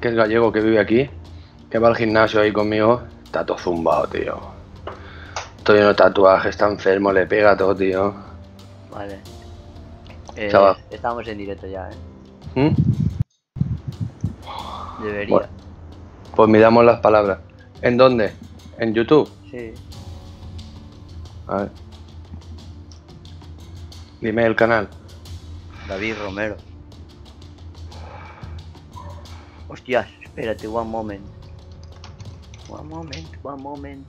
que es gallego que vive aquí, que va al gimnasio ahí conmigo, está todo zumbado, tío. Estoy lleno de tatuajes, está enfermo, le pega todo, tío. Vale. Eh, Chaval. estamos en directo ya, ¿eh? ¿Mm? Debería. Bueno. Pues miramos las palabras. ¿En dónde? ¿En YouTube? Sí. A ver. Dime el canal. David Romero. Hostias, espérate, one moment. One moment, one moment.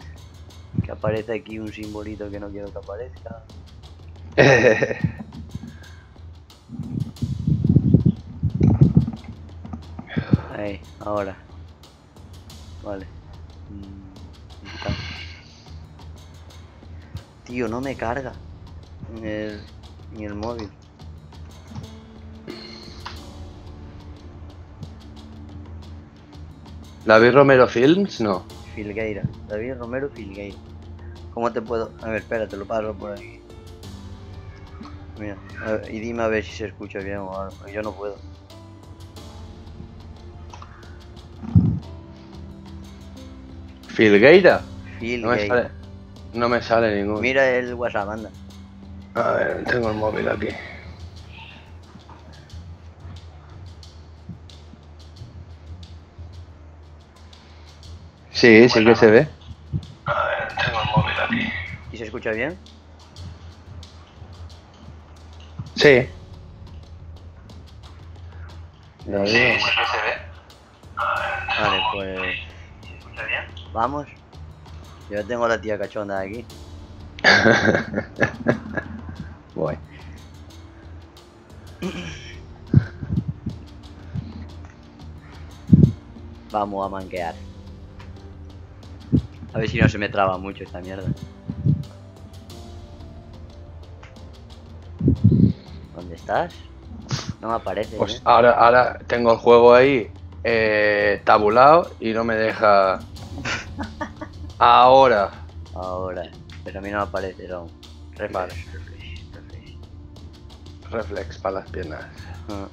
Que aparece aquí un simbolito que no quiero que aparezca. Ahí, ahora. Vale. Mm. Tío, no me carga. En el, en el móvil. ¿David Romero Films? No. Filgueira. David Romero Filgueira. ¿Cómo te puedo...? A ver, espera, te lo paso por aquí. Mira, ver, y dime a ver si se escucha bien o algo. Yo no puedo. ¿Filgueira? No me Filgueira. sale, no me sale ninguno. Mira el WhatsApp, anda. A ver, tengo el móvil aquí. Sí, sí que se ve. A ver, tengo el móvil aquí. ¿Y se escucha bien? Sí. David. que se ve. Vale, pues... Vamos. Yo tengo a la tía cachonda aquí. Voy. Vamos a manquear. A ver si no se me traba mucho esta mierda. ¿Dónde estás? No me aparece. Pues ¿eh? ahora, ahora tengo el juego ahí eh, tabulado y no me deja. Ahora. Ahora. Pero a mí no me aparece aún. Vale. refresh, refresh. Reflex para las piernas. Ah.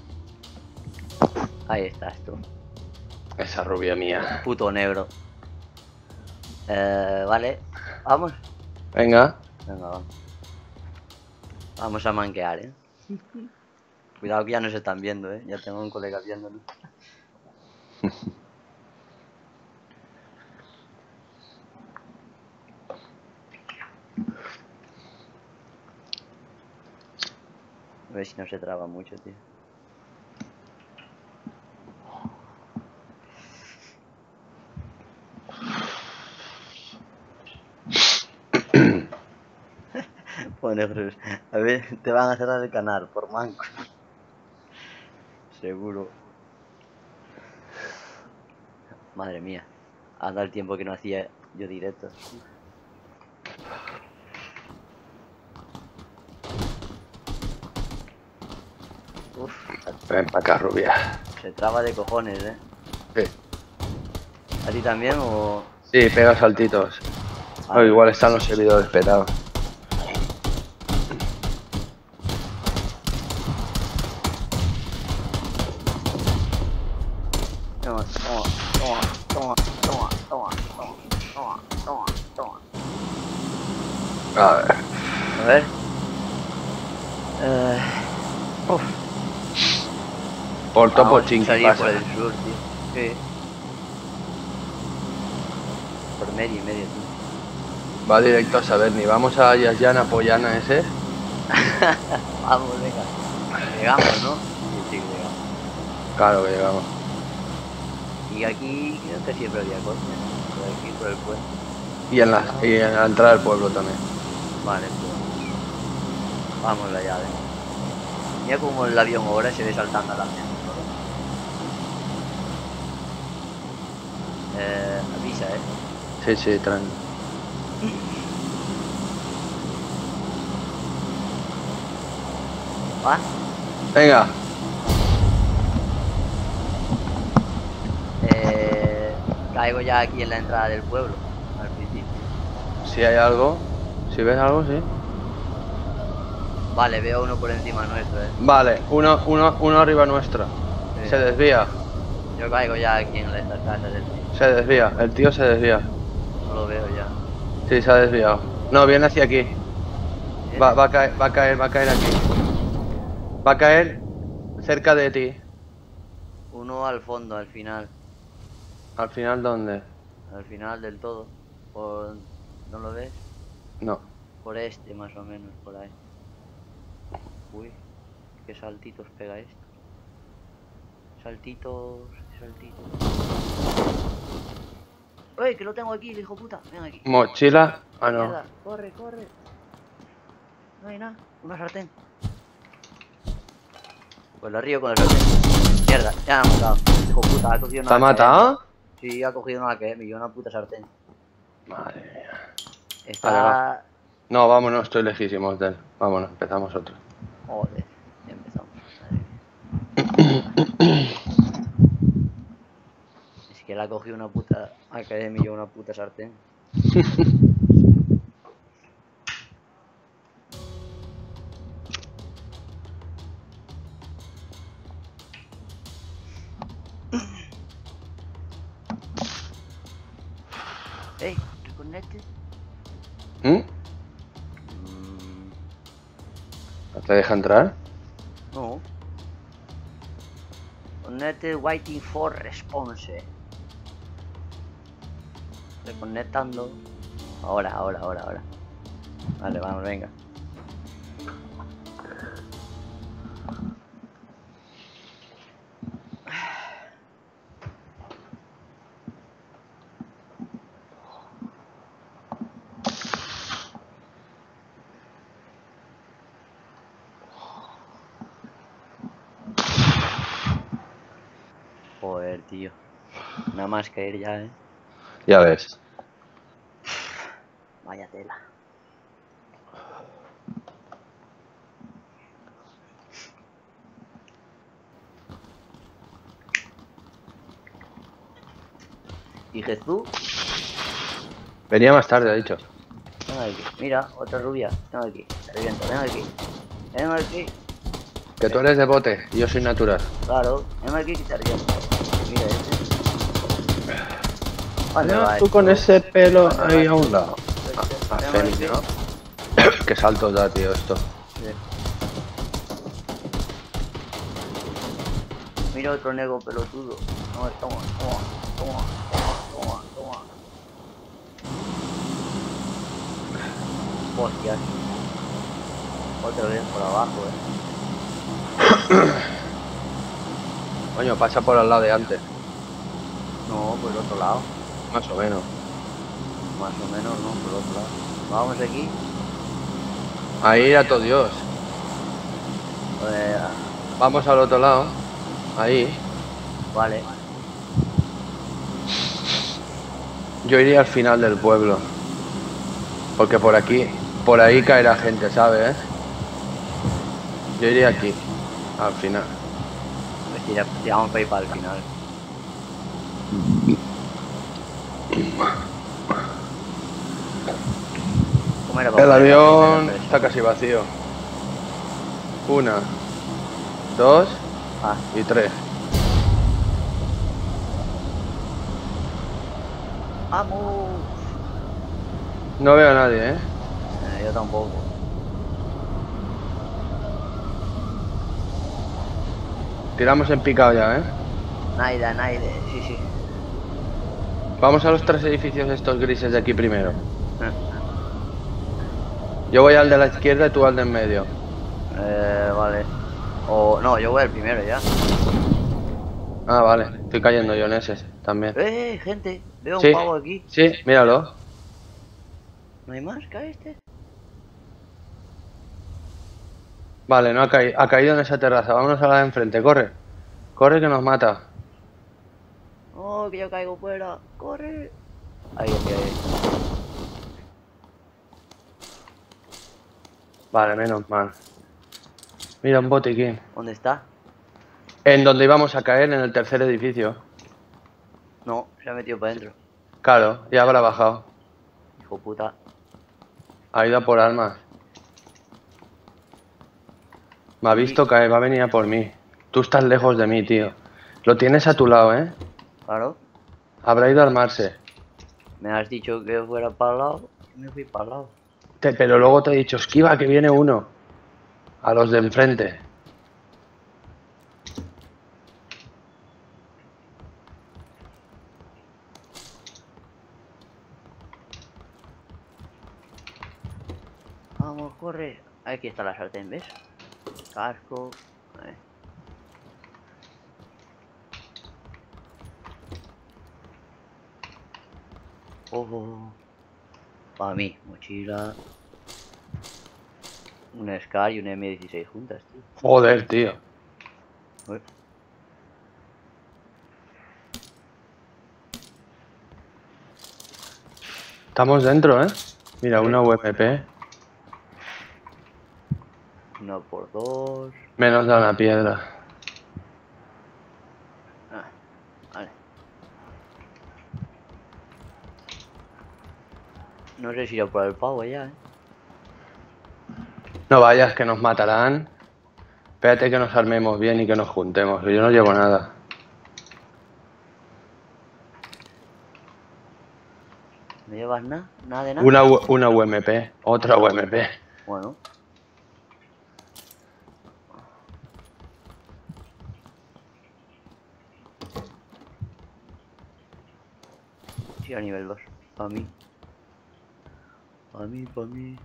Ahí estás tú. Esa rubia mía. Puto negro. Eh, vale. Vamos. Venga. Venga, vamos. Vamos a manquear, eh. Cuidado que ya nos están viendo, eh. Ya tengo un colega viéndonos. A ver si no se traba mucho, tío. A ver, te van a cerrar el canal por manco. Seguro. Madre mía. Anda el tiempo que no hacía yo directo. Uf, Ven para acá, rubia. se traba de cojones, eh. Sí, ¿A ti también o...? sí pega saltitos. Ah, igual están los servidores petados. Por topo vamos a chinky salir pasa. por el sur, tío. Sí. Por medio y medio, tío. Va directo a saber ni vamos a Yasyan Pollana ese. Vamos, venga. Llegamos, ¿no? Sí, sí, llegamos. Claro que llegamos. Y aquí creo que siempre había coche. Por aquí, por el puente. Y en la, y en la entrada del pueblo también. Vale, pues. Vamos la llave. Mira como el avión ahora se ve saltando a la gente. ¿no? Avisa, eh. Sí, sí, tran. ¿Va? Venga. Eh, caigo ya aquí en la entrada del pueblo. Al principio. Si hay algo. Si ves algo, sí. Vale, veo uno por encima nuestro, eh. Vale, uno, uno, uno arriba nuestra. Sí. Se desvía. Yo caigo ya aquí en esta casa del tío. Se desvía, el tío se desvía. No lo veo ya. Sí, se ha desviado. No, viene hacia aquí. Va, va a caer, va a caer, va a caer aquí. Va a caer cerca de ti. Uno al fondo, al final. Al final, ¿dónde? Al final del todo. Por... ¿No lo ves? No. Por este, más o menos, por ahí. Uy, qué saltitos pega esto. Saltitos, saltitos. ¡Uy, que lo tengo aquí, el hijo puta! Ven aquí. Mochila. Ah, no. Mierda, corre, corre. No hay nada, una sartén. Pues la río con el sartén. Mierda, ya me ha matado. Hijo puta, ha cogido una. ¿Te ha matado? Sí, ha cogido una que me dio una puta sartén. Madre mía. Está. Vale, va. No, vámonos, estoy lejísimos de él. Vámonos, empezamos otro. Joder, ya empezamos. Madre mía. Que él ha cogido una puta academia y una puta sartén. Hey, reconnected. ¿Mm? Mm, ¿No te deja entrar? no. Connected waiting for response. Reconectando. Ahora, ahora, ahora, ahora. Vale, vamos, venga. Joder, tío. Nada más caer ya, eh. Ya ves. Vaya tela. Y Jesús, Venía más tarde, ha dicho. ven aquí. Mira, otra rubia. Ven aquí. Te reviento, ven aquí. Ven aquí. Que tú eres de bote yo soy natural. Claro, ven aquí que te reviento. Mira este. ¿Dónde No, tú con ese pelo ¿Dónde ahí a un lado. A Femi, aquí. ¿no? Qué saltos da, tío, esto. Mira otro nego pelotudo. No, toma, toma, toma, toma, toma, toma. Hostias. Otra vez por abajo, eh. Coño, pasa por al lado de antes. No, por el otro lado. Más o menos. Más o menos, no, por otro lado. Vamos aquí. Ahí a todo Dios. Eh, Vamos al otro lado. Ahí. vale. Yo iría al final del pueblo. Porque por aquí, por ahí caerá gente, ¿sabes? Yo iría aquí, al final. Pues tira, tiramos para ir para el final. ¿Cómo era para El avión está casi vacío. Una, dos Ah, y tres. ¡Vamos! No veo a nadie, ¿eh? Eh, yo tampoco. Tiramos en picado ya, ¿eh? Naida, Naide, sí, sí. Vamos a los tres edificios estos grises de aquí primero. Eh, Yo voy al de la izquierda y tú al de en medio. Eh, vale. O, no, yo voy al primero ya. Ah, vale. Estoy cayendo yo en ese también. ¡Eh, gente! Veo Sí. un pavo aquí. Sí, míralo. ¿No hay más? ¿Cae este? Vale, no ha, caído, ha caído en esa terraza. Vámonos a la de enfrente. Corre. Corre que nos mata. ¡Oh, que yo caigo fuera! ¡Corre! Ahí, ahí, ahí. Vale, menos mal. Mira un botiquín. ¿Dónde está? En donde íbamos a caer, en el tercer edificio. No, se ha metido para adentro. Claro, ya habrá bajado. Hijo puta. Ha ido a por armas. Me ha visto caer, va a venir a por mí. Tú estás lejos de mí, tío. Lo tienes a tu lado, ¿eh? Claro. Habrá ido a armarse. Me has dicho que fuera para el lado y me fui para el lado. Pero luego te he dicho, esquiva, que viene uno. A los de enfrente. Vamos, corre. Aquí está la sartén, ¿ves? Casco. Para mí, mochila. Un Scar y un M16 juntas, tío. Joder, tío. Uy. Estamos dentro, ¿eh? Mira, una UMP. Uno por dos. Menos da una piedra. No sé si ir a por el pavo ya, ¿eh? No vayas, que nos matarán. Espérate que nos armemos bien y que nos juntemos. Yo no llevo nada. ¿No llevas nada? ¿Nada de nada? Una, una UMP. Otra UMP. Bueno. Sí, a nivel 2. Para mí. Para mí, para mí.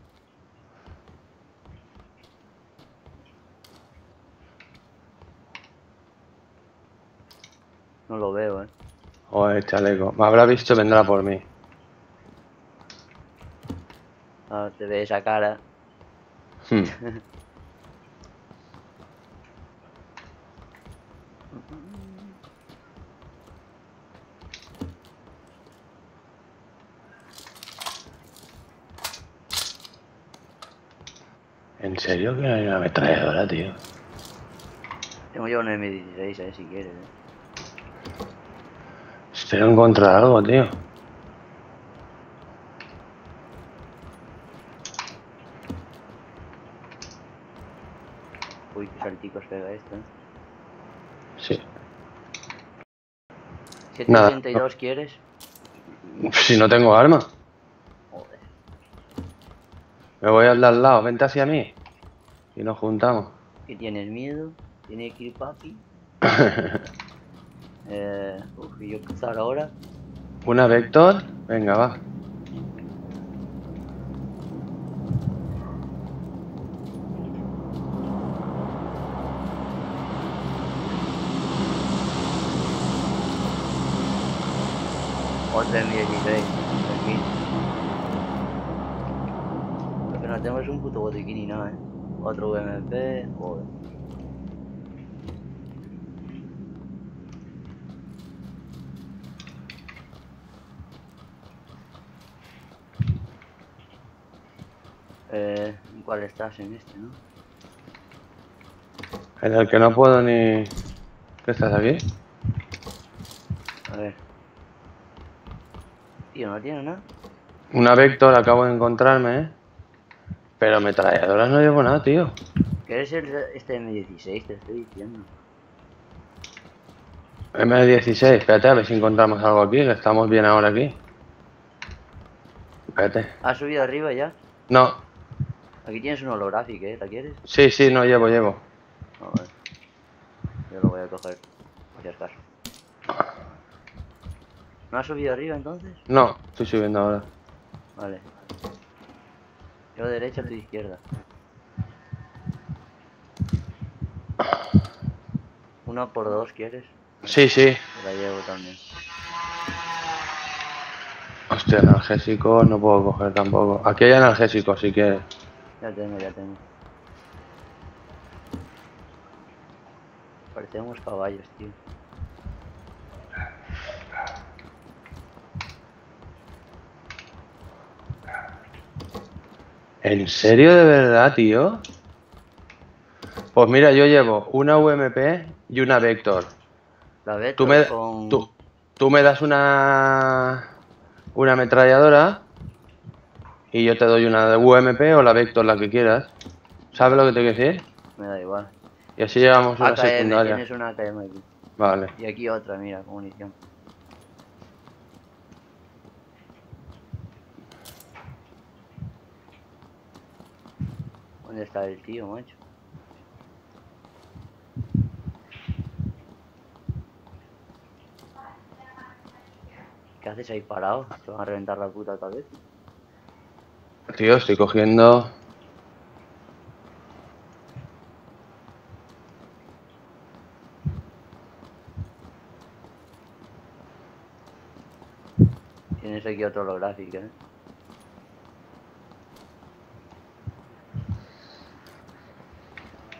No lo veo, eh. Joder, chaleco. Me habrá visto, vendrá por mí. Ahora te ve esa cara. Hmm. ¿En serio que no hay una ametralladora, tío? Tengo yo un M16, eh, si quieres, eh. Espero encontrar algo, tío. Uy, qué salticos pega esto, eh. Sí. Nada, 782 quieres? Si no tengo arma. Joder. Me voy de al lado. Vente hacia mí. Y nos juntamos. ¿Qué tienes miedo? ¿Tiene que ir papi? eh, uf, ¿y yo cruzar ahora? ¿Una Vector? Venga, va. Otra M16. Aquí. Lo que no tengo es un puto botiquín y nada, eh. Otro UMP, joder. Eh, ¿en ¿cuál estás? En este, ¿no? En el que no puedo ni... ¿Qué estás aquí? A ver. Tío, no tiene nada. Una Vector acabo de encontrarme, ¿eh? Pero ametralladoras no llevo nada, tío. ¿Quieres el, este M16? Te estoy diciendo. M16, espérate a ver si encontramos algo aquí, que estamos bien ahora aquí. Espérate. ¿Has subido arriba ya? No, Aquí tienes un holográfico, ¿eh? ¿La quieres? sí, sí, no llevo, llevo. No, vale. Yo lo voy a coger. Si acaso. ¿No has subido arriba entonces? No, estoy subiendo ahora. Vale. Yo derecha, tú izquierda. Una por dos, ¿quieres? Sí, sí. La llevo también. Hostia, analgésicos no puedo coger tampoco. Aquí hay analgésicos, si quieres. Ya tengo, ya tengo. Parecemos caballos, tío. ¿En serio de verdad, tío? Pues mira, yo llevo una UMP y una Vector. La ves Tú me, con... tú, tú me das una una ametralladora y yo te doy una de UMP o la Vector, la que quieras. ¿Sabes lo que te quiero decir? Me da igual. Y así llevamos una AKM, secundaria. tienes una AKM aquí. Vale. Y aquí otra, mira, munición. ¿Dónde está el tío, macho? ¿Qué haces ahí parado? Te van a reventar la puta cabeza. Tío, estoy cogiendo... Tienes aquí otro holográfico, ¿eh?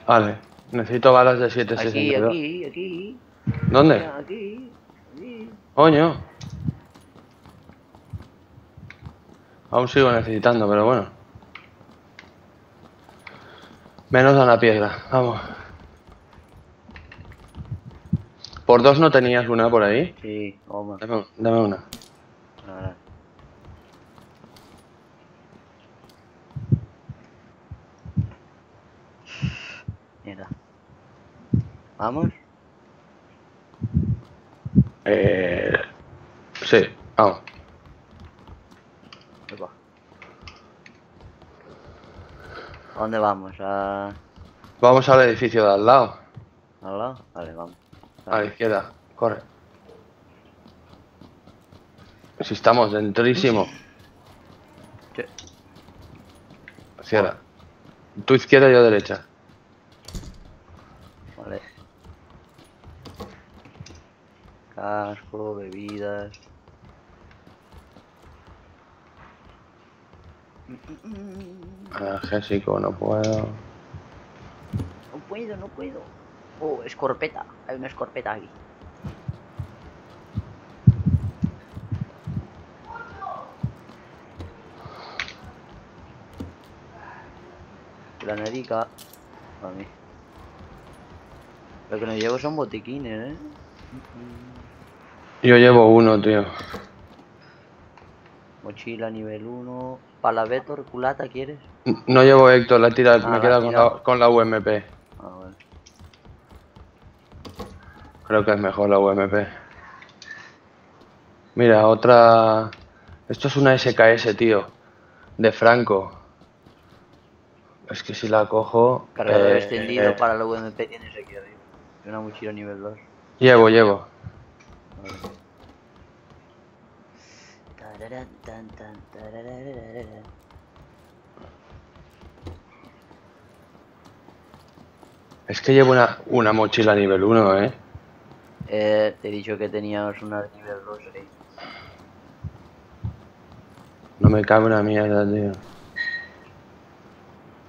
Vale. Necesito balas de Aquí, 762. aquí, aquí. ¿Dónde? Mira, Aquí, aquí. Coño. Aún sigo necesitando, pero bueno. Menos a la piedra. Vamos. ¿Por dos no tenías una por ahí? Sí, toma. Dame, dame una. Ahora. ¿Vamos? Eh... Sí, vamos. Epa. ¿A dónde vamos? ¿A... Vamos al edificio de al lado. ¿Al lado? Vale, vamos. A la izquierda. Corre. Si estamos dentrísimo. Sí. Cierra. Tu izquierda y yo derecha. Vale. Casco, bebidas. Analgésico, no puedo. No puedo, no puedo. Oh, escorpeta. Hay una escorpeta aquí. Granadica. A mí. Lo que no llevo son botiquines, ¿eh? Yo llevo uno, tío. Mochila nivel 1. Palavetor, culata, ¿quieres? No llevo Héctor, la he tirado, Ah, me he quedado con la, con la UMP. Ah, vale. Creo que es mejor la UMP. Mira, otra... Esto es una SKS, tío. De Franco. Es que si la cojo... Cargador eh, extendido eh, para la UMP tienes aquí arriba. Y una mochila nivel 2. Llevo, llevo. Es que llevo una, una mochila nivel 1, ¿eh? Eh, te he dicho que teníamos una de nivel 2 ahí. No me cabe una mierda, tío.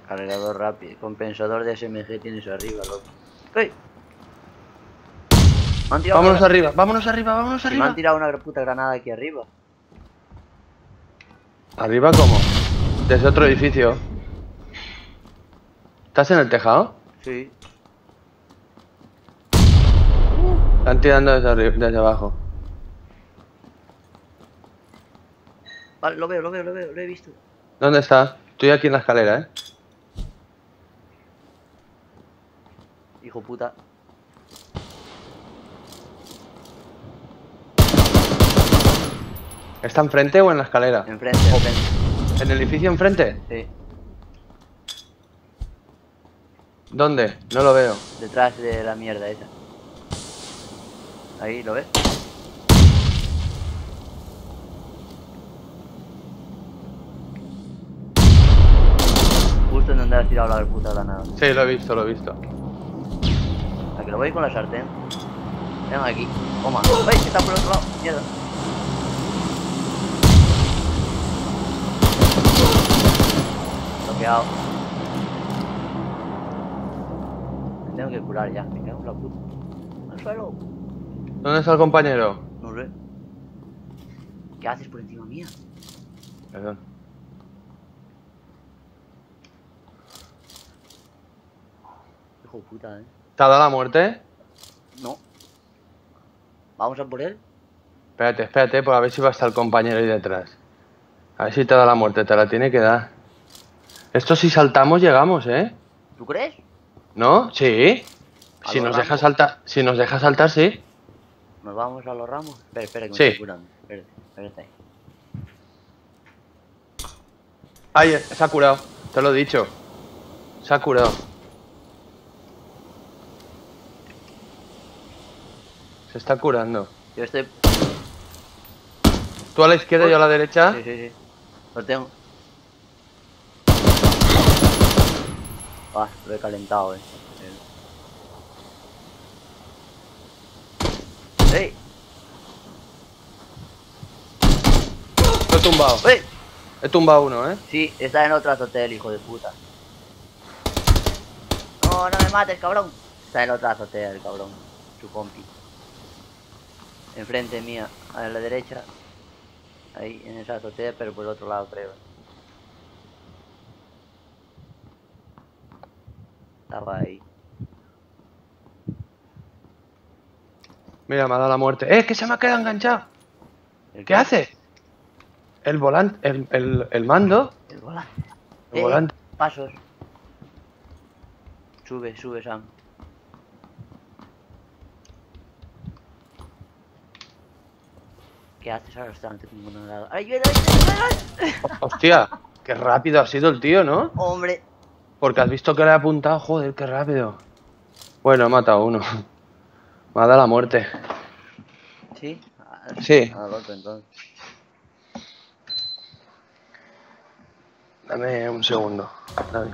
Cargador rápido. Compensador de SMG tienes arriba, loco. ¡Ey! Me han tirado Vámonos una... arriba, vámonos arriba, vámonos Me arriba. han tirado una puta granada aquí arriba. ¿Arriba cómo? Desde otro edificio. ¿Estás en el tejado? Sí. Están tirando desde, desde abajo. Vale, lo veo, lo veo, lo veo, lo he visto. ¿Dónde está? Estoy aquí en la escalera, ¿eh? Hijo puta. ¿Está enfrente o en la escalera? Enfrente, enfrente. ¿En el edificio enfrente? Sí. ¿Dónde? No lo veo. Detrás de la mierda esa. Ahí, ¿lo ves? Justo en donde has tirado la puta granada. Sí, lo he visto, lo he visto. A que lo voy con la sartén. Ven aquí. Toma. ¡Ay! que Está por el otro lado. Mierda. Me tengo que curar ya. Me cago en la puta. Al suelo. ¿Dónde está el compañero? No sé. ¿Qué haces por encima mía? Perdón. Hijo de puta, eh. ¿Te ha dado la muerte? No. ¿Vamos a por él? Espérate, espérate, por a ver si va a estar el compañero ahí detrás. A ver si te da la muerte, te la tiene que dar. Esto si saltamos llegamos, ¿eh? ¿Tú crees? ¿No? Sí. ¿A Si nos deja saltar, si nos deja saltar, sí. ¿Nos vamos a los ramos? Espera, espera, que me Sí. estoy curando. Espérate, espérate ahí. Ay, se ha curado. Te lo he dicho. Se ha curado. Se está curando. Yo estoy... Tú a la izquierda y yo a la derecha. Sí, sí, sí. Lo tengo. Ah, lo he calentado, eh. ¡Ey! Lo he tumbado. ¡Ey! He tumbado uno, ¿eh? Sí, está en otra azotea el hijo de puta. No, no me mates, cabrón. Está en otra azotea el cabrón. Su compi. Enfrente mía, a la derecha. Ahí, en esa azotea, pero por el otro lado, creo. Estaba ahí. Mira, me ha dado la muerte. ¡Eh, que se me ha quedado enganchado! ¿El ¿Qué hace? El volante, el, el, el mando. El volante. El Eh, volante. Pasos. Sube, sube, Sam. ¿Qué haces ahora? Está ante ningún lado. ¡Ayuda, ayuda, ayuda! Hostia, qué rápido ha sido el tío, ¿no? Hombre, Porque has visto que le ha apuntado. Joder, qué rápido. Bueno, he matado a uno. Me ha dado la muerte. ¿sí? Ah, Sí. Al otro entonces. Dame un segundo. Dame.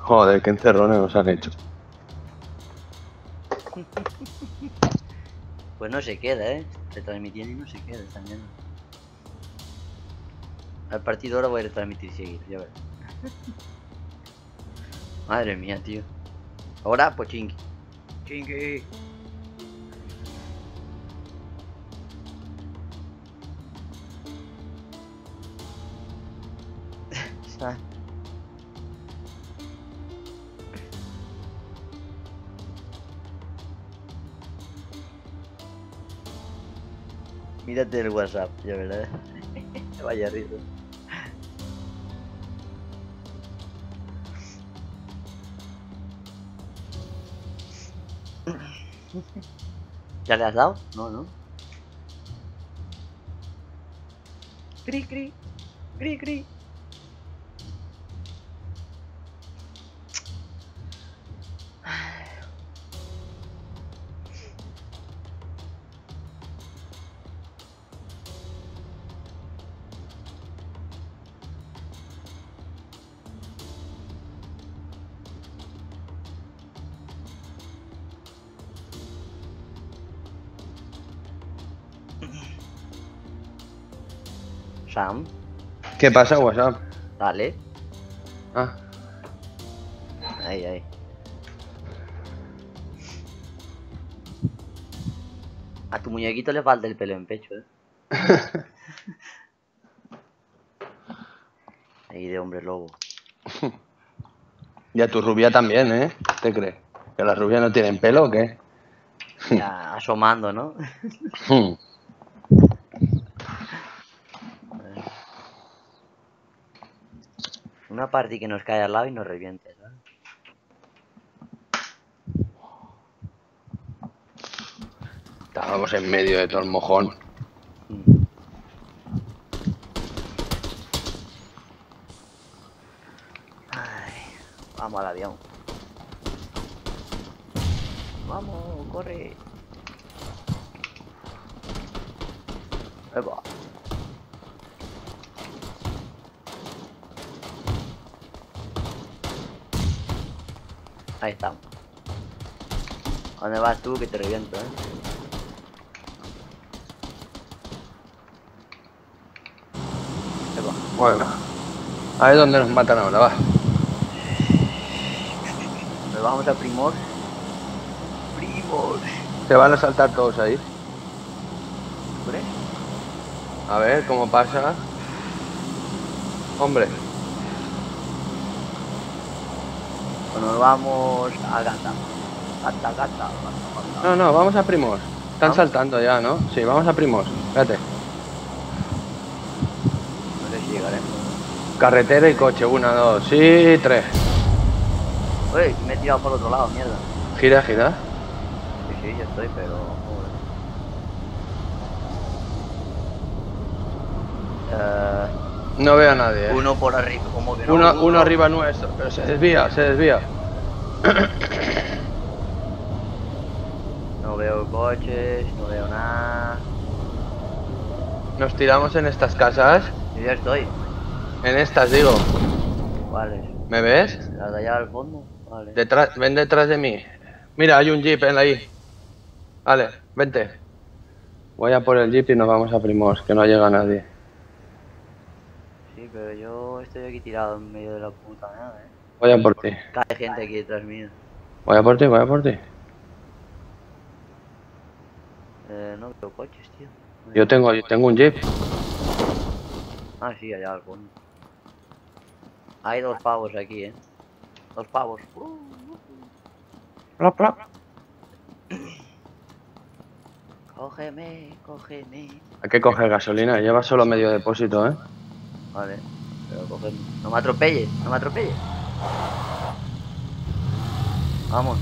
Joder, qué encerrones nos han hecho. Pues no se queda, ¿eh? Retransmitiendo y no se queda esta Al partido ahora voy a retransmitir seguir, ya verás. Madre mía, tío. Ahora, pues chingue. Chingue. Mírate el WhatsApp, ya verdad. Vaya risa. ¿Ya le has dado? No, no. Cri, cri. Cri, cri. ¿Qué pasa, WhatsApp? dale. Ah, Ahí, ahí. A tu muñequito le falta el pelo en pecho, eh. Ahí de hombre lobo. y a tu rubia también, ¿eh? ¿Te crees? ¿Que las rubias no tienen pelo o qué? Ya asomando, ¿no? Una party que nos cae al lado y nos reviente, ¿sabes? Estábamos en medio de todo el mojón. Mm. Ay, vamos al avión. Vamos, corre. Epa. Ahí estamos. ¿A ¿Dónde vas tú que te reviento, eh? Bueno, a ver dónde nos matan ahora, va. Nos vamos a Primor. Primor. Se van a saltar todos ahí. ¿Hombre? A ver cómo pasa. Hombre, Pues nos vamos a Gata. Gata, Gata, Gata, Gata. no, no, vamos a Primos. Están saltando ya, ¿no? Sí, vamos a Primos. Espérate. No sé si llegaremos. Carretera y coche, una, dos, sí, tres. Uy, me he tirado por otro lado, mierda. Gira, gira. Sí, sí, ya estoy, pero... joder. No veo a nadie. Eh, uno por arriba, como que no, Uno, uno arriba nuestro, pero se desvía, se desvía. No veo coches, no veo nada. Nos tiramos en estas casas. Yo ya estoy. En estas, digo. Vale. ¿Me ves? Las de allá al fondo. Vale. Detrás, ven detrás de mí. Mira, hay un jeep en ahí. Vale, vente. Voy a por el jeep y nos vamos a Primos, que no llega nadie. Pero yo estoy aquí tirado en medio de la puta nada, eh. Voy a por ti. Cae gente aquí detrás mío. Voy a por ti, voy a por ti. Eh, no veo coches, tío. No Yo tengo, yo tengo un jeep. Ah, sí, allá al fondo. Hay dos pavos aquí, eh. Dos pavos. Uh, Plop, plop. Cógeme, cógeme. Hay que coger gasolina, lleva solo medio depósito, ¿eh? Vale, pero cógeme. No me atropelle, no me atropelle. Vamos.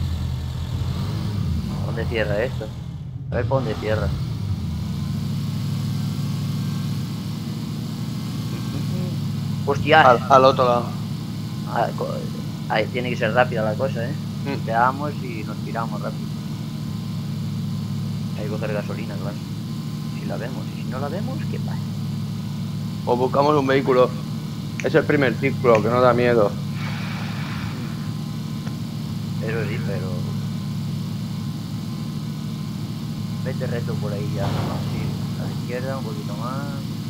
¿Dónde cierra esto? A ver por dónde cierra. Hostia, Al, al otro lado. Ah, ahí tiene que ser rápida la cosa, ¿eh? Mm. Quedamos y nos tiramos rápido. Hay que coger gasolina, claro. Si la vemos, y si no la vemos, ¿qué pasa? O buscamos un vehículo. Es el primer ciclo, que no da miedo. Eso sí, pero... Vete reto por ahí ya. Sí, a la izquierda, un poquito más.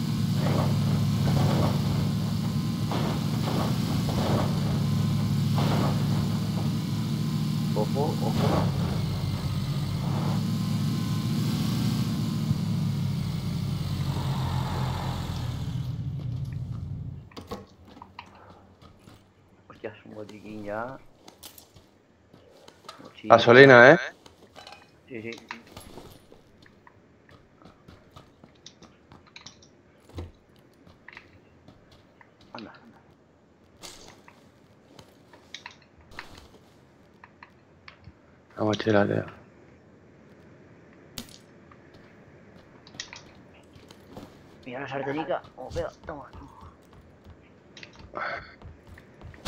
Ojo, ojo. Hostias, un botiquín ya. Mochila. Gasolina, ¿eh? Sí, sí. Anda, anda. La mochila, tío. Mira la sartenica. Oh, pega, toma.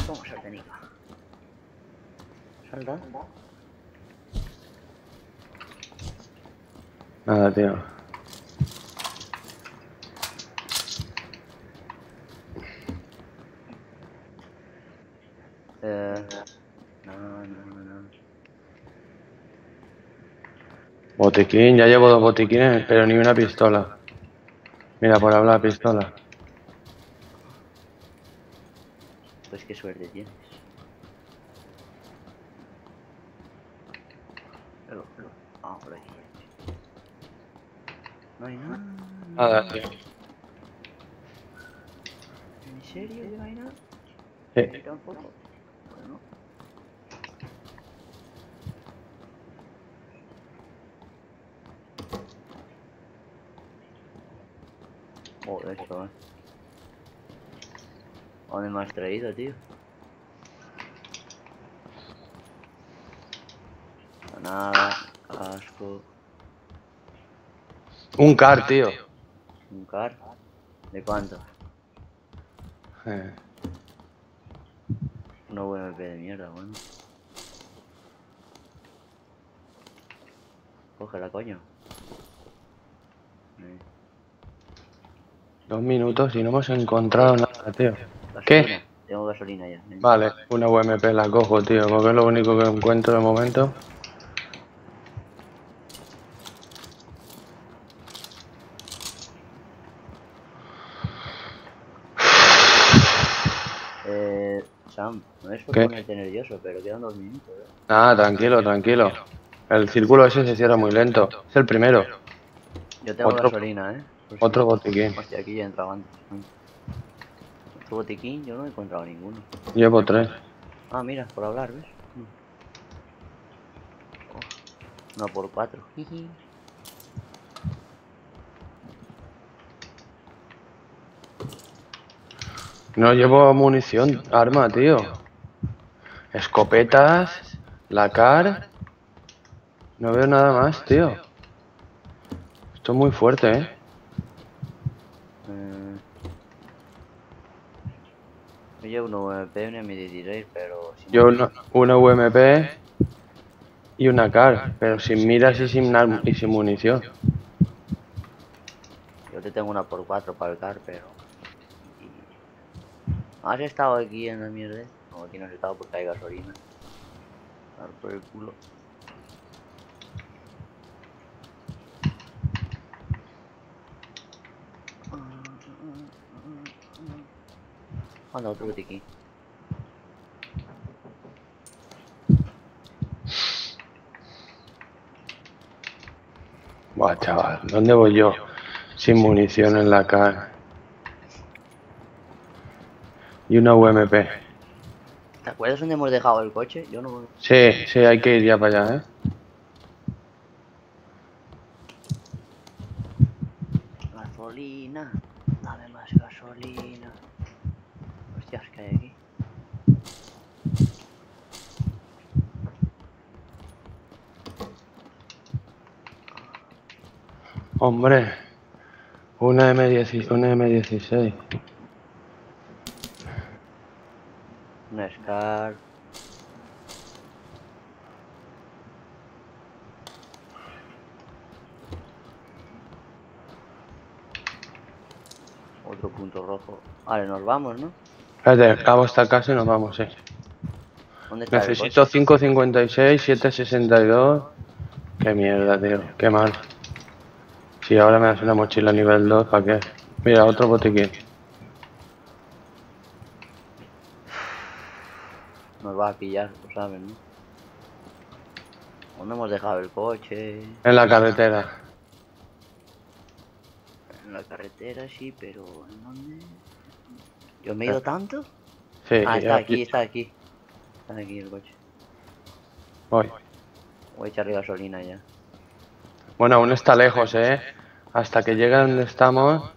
Toma sartenica. Nada, tío. Eh, no, no, no. Botiquín, ya llevo dos botiquines, pero ni una pistola. Mira, por hablar pistola. Pues qué suerte tienes. Pero, pero, ah, por aquí. No hay nada. Nada, tío. ¿En serio no hay nada? Sí. Tampoco. Bueno. Joder, chaval. ¿A ¿Dónde me has traído, tío? Nada, casco, Un car, tío. un car. ¿De cuánto? Eh, Una UMP de mierda, bueno. Cógela, coño. Eh, Dos minutos y no hemos encontrado nada, tío. gasolina. ¿Qué? Tengo gasolina ya. Vale, una UMP la cojo, tío, porque es lo único que encuentro de momento. Eh, Sam, no es por ¿Qué? ponerte nervioso, pero quedan dos minutos, eh. Nada, tranquilo, tranquilo. El círculo ese se cierra muy lento. Es el primero. Yo tengo Otro- gasolina, eh. Otro botiquín. Hostia, aquí ya entraba antes. Otro botiquín, yo no he encontrado ninguno. Llevo tres. Ah, mira, por hablar, ¿ves? Mm. Oh, Uno por cuatro. No llevo munición, arma, tío. Escopetas, la car. No veo nada más, tío. Esto es muy fuerte, ¿eh? Eh, Yo llevo un UMP y un M16, pero... sin Yo una, una UMP y una car, pero sin miras y sin, y sin munición. Yo te tengo una por cuatro para el car, pero... ¿Has estado aquí en la mierda? No, aquí no has estado porque hay gasolina. Dar por el culo. Anda, otro botiquín. Buah, chaval, ¿dónde voy yo? Sin munición en la car. Y una UMP. ¿Te acuerdas dónde hemos dejado el coche? Yo no... Sí, sí, hay que ir ya para allá, ¿eh? Gasolina. Dame más gasolina. Hostias, ¿qué hay aquí? Hombre, una M10, una M16. Scar. Otro punto rojo. Vale, nos vamos, ¿no? Espérate, acabo esta casa y nos vamos, sí. ¿Dónde está Necesito 556, 762. Qué mierda, tío, qué mal. Si ahora me das una mochila nivel 2, ¿para qué? Mira, otro botiquín. Nos va a pillar, lo saben, ¿no? ¿Dónde hemos dejado el coche? En la carretera. En la carretera, sí, pero ¿en dónde? ¿Yo me he ido tanto? Sí, Ah, está aquí, está aquí. Está aquí el coche. voy. Voy a echarle gasolina ya. Bueno, aún está lejos, ¿eh? Hasta que llegue donde estamos.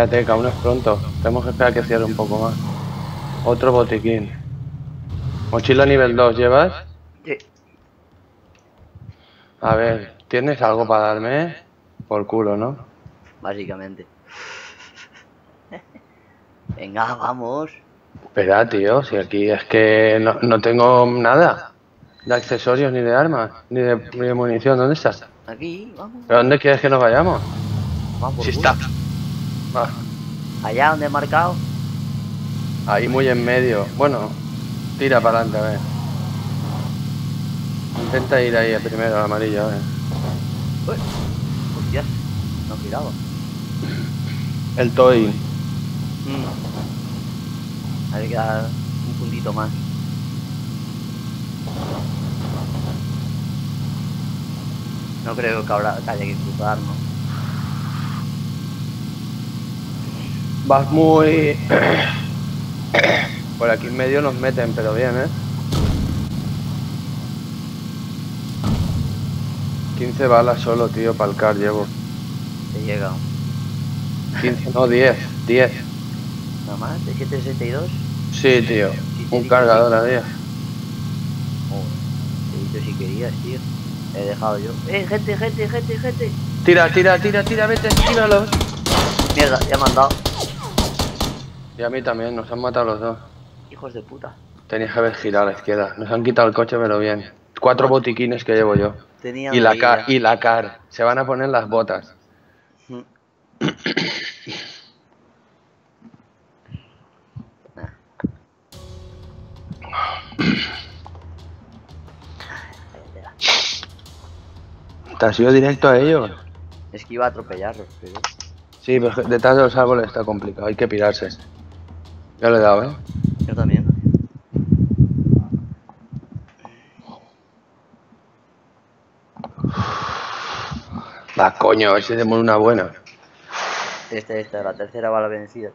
Espérate, que aún es pronto. Tenemos que esperar a que cierre un poco más. Otro botiquín. Mochila nivel 2, ¿llevas? Sí. A ver, ¿tienes algo para darme? Por culo, ¿no? Básicamente. Venga, vamos. Espera, tío, si aquí es que no, no tengo nada de accesorios ni de armas, ni de, ni de munición. ¿Dónde estás? Aquí, vamos. ¿Pero dónde quieres que nos vayamos? Vamos Si está. Allá donde he marcado. ahí muy en medio. Bueno, tira para adelante, a ver. Intenta ir ahí primero al amarillo, a ver. Uy, hostias, no giraba. El toy. Mm. Hay que dar un puntito más. No creo que ahora que haya que cruzar, Vas muy... Por aquí en medio nos meten, pero bien, ¿eh? 15 balas solo, tío, para el car llevo. Te llega 15, no, 10, 10. nada más, de 762. Sí, tío. Sí, Un cargador a 10. Oh, te he dicho si querías, tío. He dejado yo. ¡Eh, gente, gente, gente, gente! Tira, tira, tira, tira, vete, tíralos. Mierda, ya me han dado. Y a mí también, nos han matado los dos. Hijos de puta. Tenías que haber girado a la izquierda. Nos han quitado el coche, pero bien. Cuatro botiquines que llevo yo. Tenían Y la car, y la car. Se van a poner las botas. Mm. ¿Te has ido directo a ellos? Es que iba a atropellarlos, pero. Sí, pero detrás de los árboles está complicado. Hay que pirarse. Ya le he dado, ¿eh? Yo también. Va, coño, a ver si hacemos una buena. Esta, esta, la tercera bala vencida.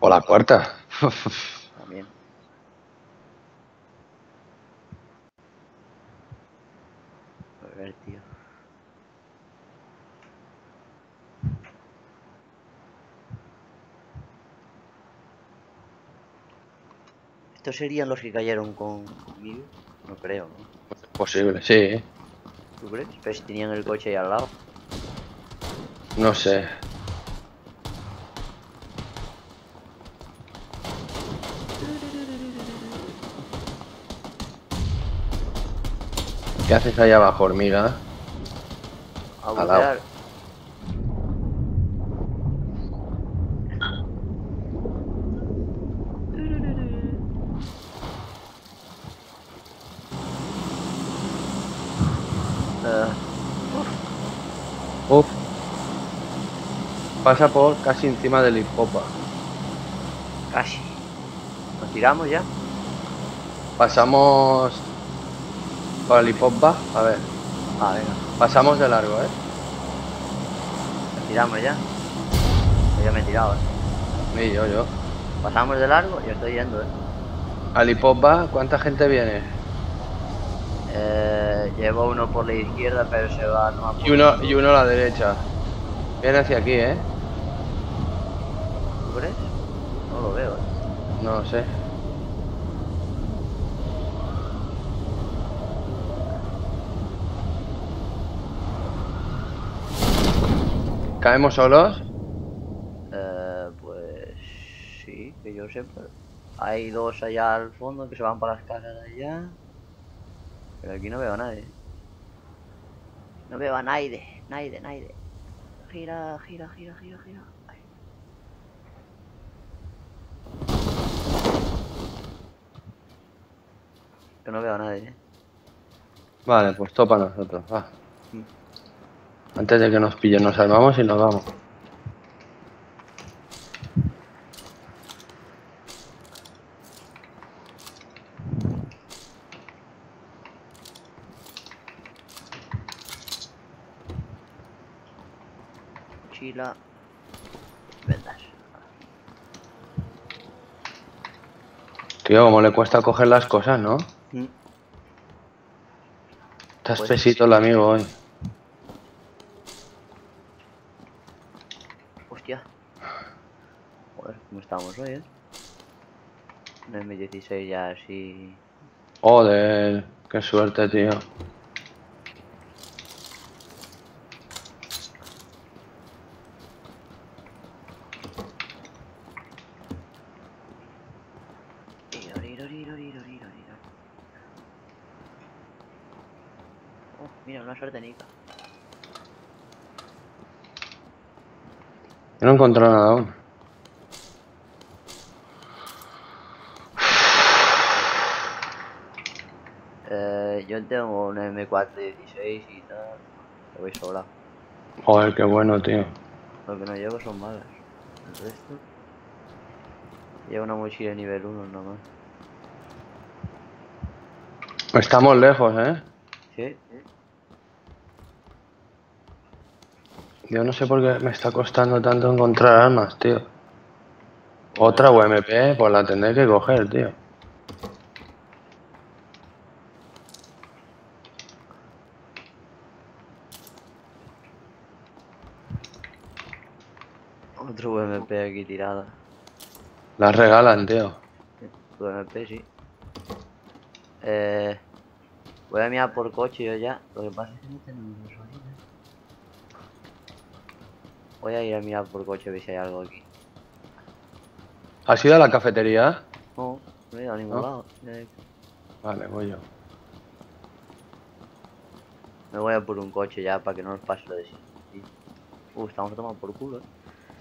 O la cuarta. También. A ver, tío. ¿Estos serían los que cayeron con, conmigo? No creo, ¿no? Posible, sí. ¿Tú crees? Pero si tenían el coche ahí al lado. No sé. ¿Qué haces ahí abajo, hormiga? A lado. bucear. Eh, Uf. Pasa por casi encima del hipopa. casi. ¿Nos tiramos ya? Pasamos por el hipopa. A ver, Ah, venga. pasamos de largo, ¿eh? Nos tiramos ya. Yo ya me he tirado, eh. Y yo, yo. Pasamos de largo, yo estoy yendo, eh. Al hipopa, ¿cuánta gente viene? Eh, llevo uno por la izquierda, pero se va por Y uno, y uno a la derecha. Viene hacia aquí, ¿eh? ¿Tú crees? No lo veo, eh. No lo sé. ¿Caemos solos? Eh, pues sí, que yo sepa. Hay dos allá al fondo que se van para las casas allá. Pero aquí no veo a nadie. No veo a nadie, nadie, nadie. Gira, gira, gira, gira, gira. Ay. Yo no veo a nadie. eh. Vale, pues topa nosotros, va. Antes de que nos pillen, nos armamos y nos vamos. Mochila. Vendas. Tío, como le cuesta coger las cosas, ¿no? Mm. Estás Pues el amigo hoy. Hostia. Joder, ¿cómo estamos hoy, eh? Un M16 ya así. Joder, qué suerte, tío. Oh, una sartenica. Yo no he encontrado nada aún. Eh, yo tengo un M416 y tal. Que voy sola. Joder, qué bueno, tío. Lo que no llevo son balas. El resto. Llevo una mochila nivel 1 nomás. Estamos lejos, ¿eh? Sí, Yo no sé por qué me está costando tanto encontrar armas, tío. Otra UMP, pues la tendré que coger, tío. otro UMP aquí tirada. Las regalan, tío. UMP sí. Eh, voy a mirar por coche yo ya. Lo que pasa es que no tenemos. Voy a ir a mirar por coche a ver si hay algo aquí. ¿Has ido a la cafetería? No, no he ido a ningún ¿No? lado. Vale, voy yo. Me voy a por un coche ya para que no nos pase lo de sí. Uh, estamos tomar por culo, eh.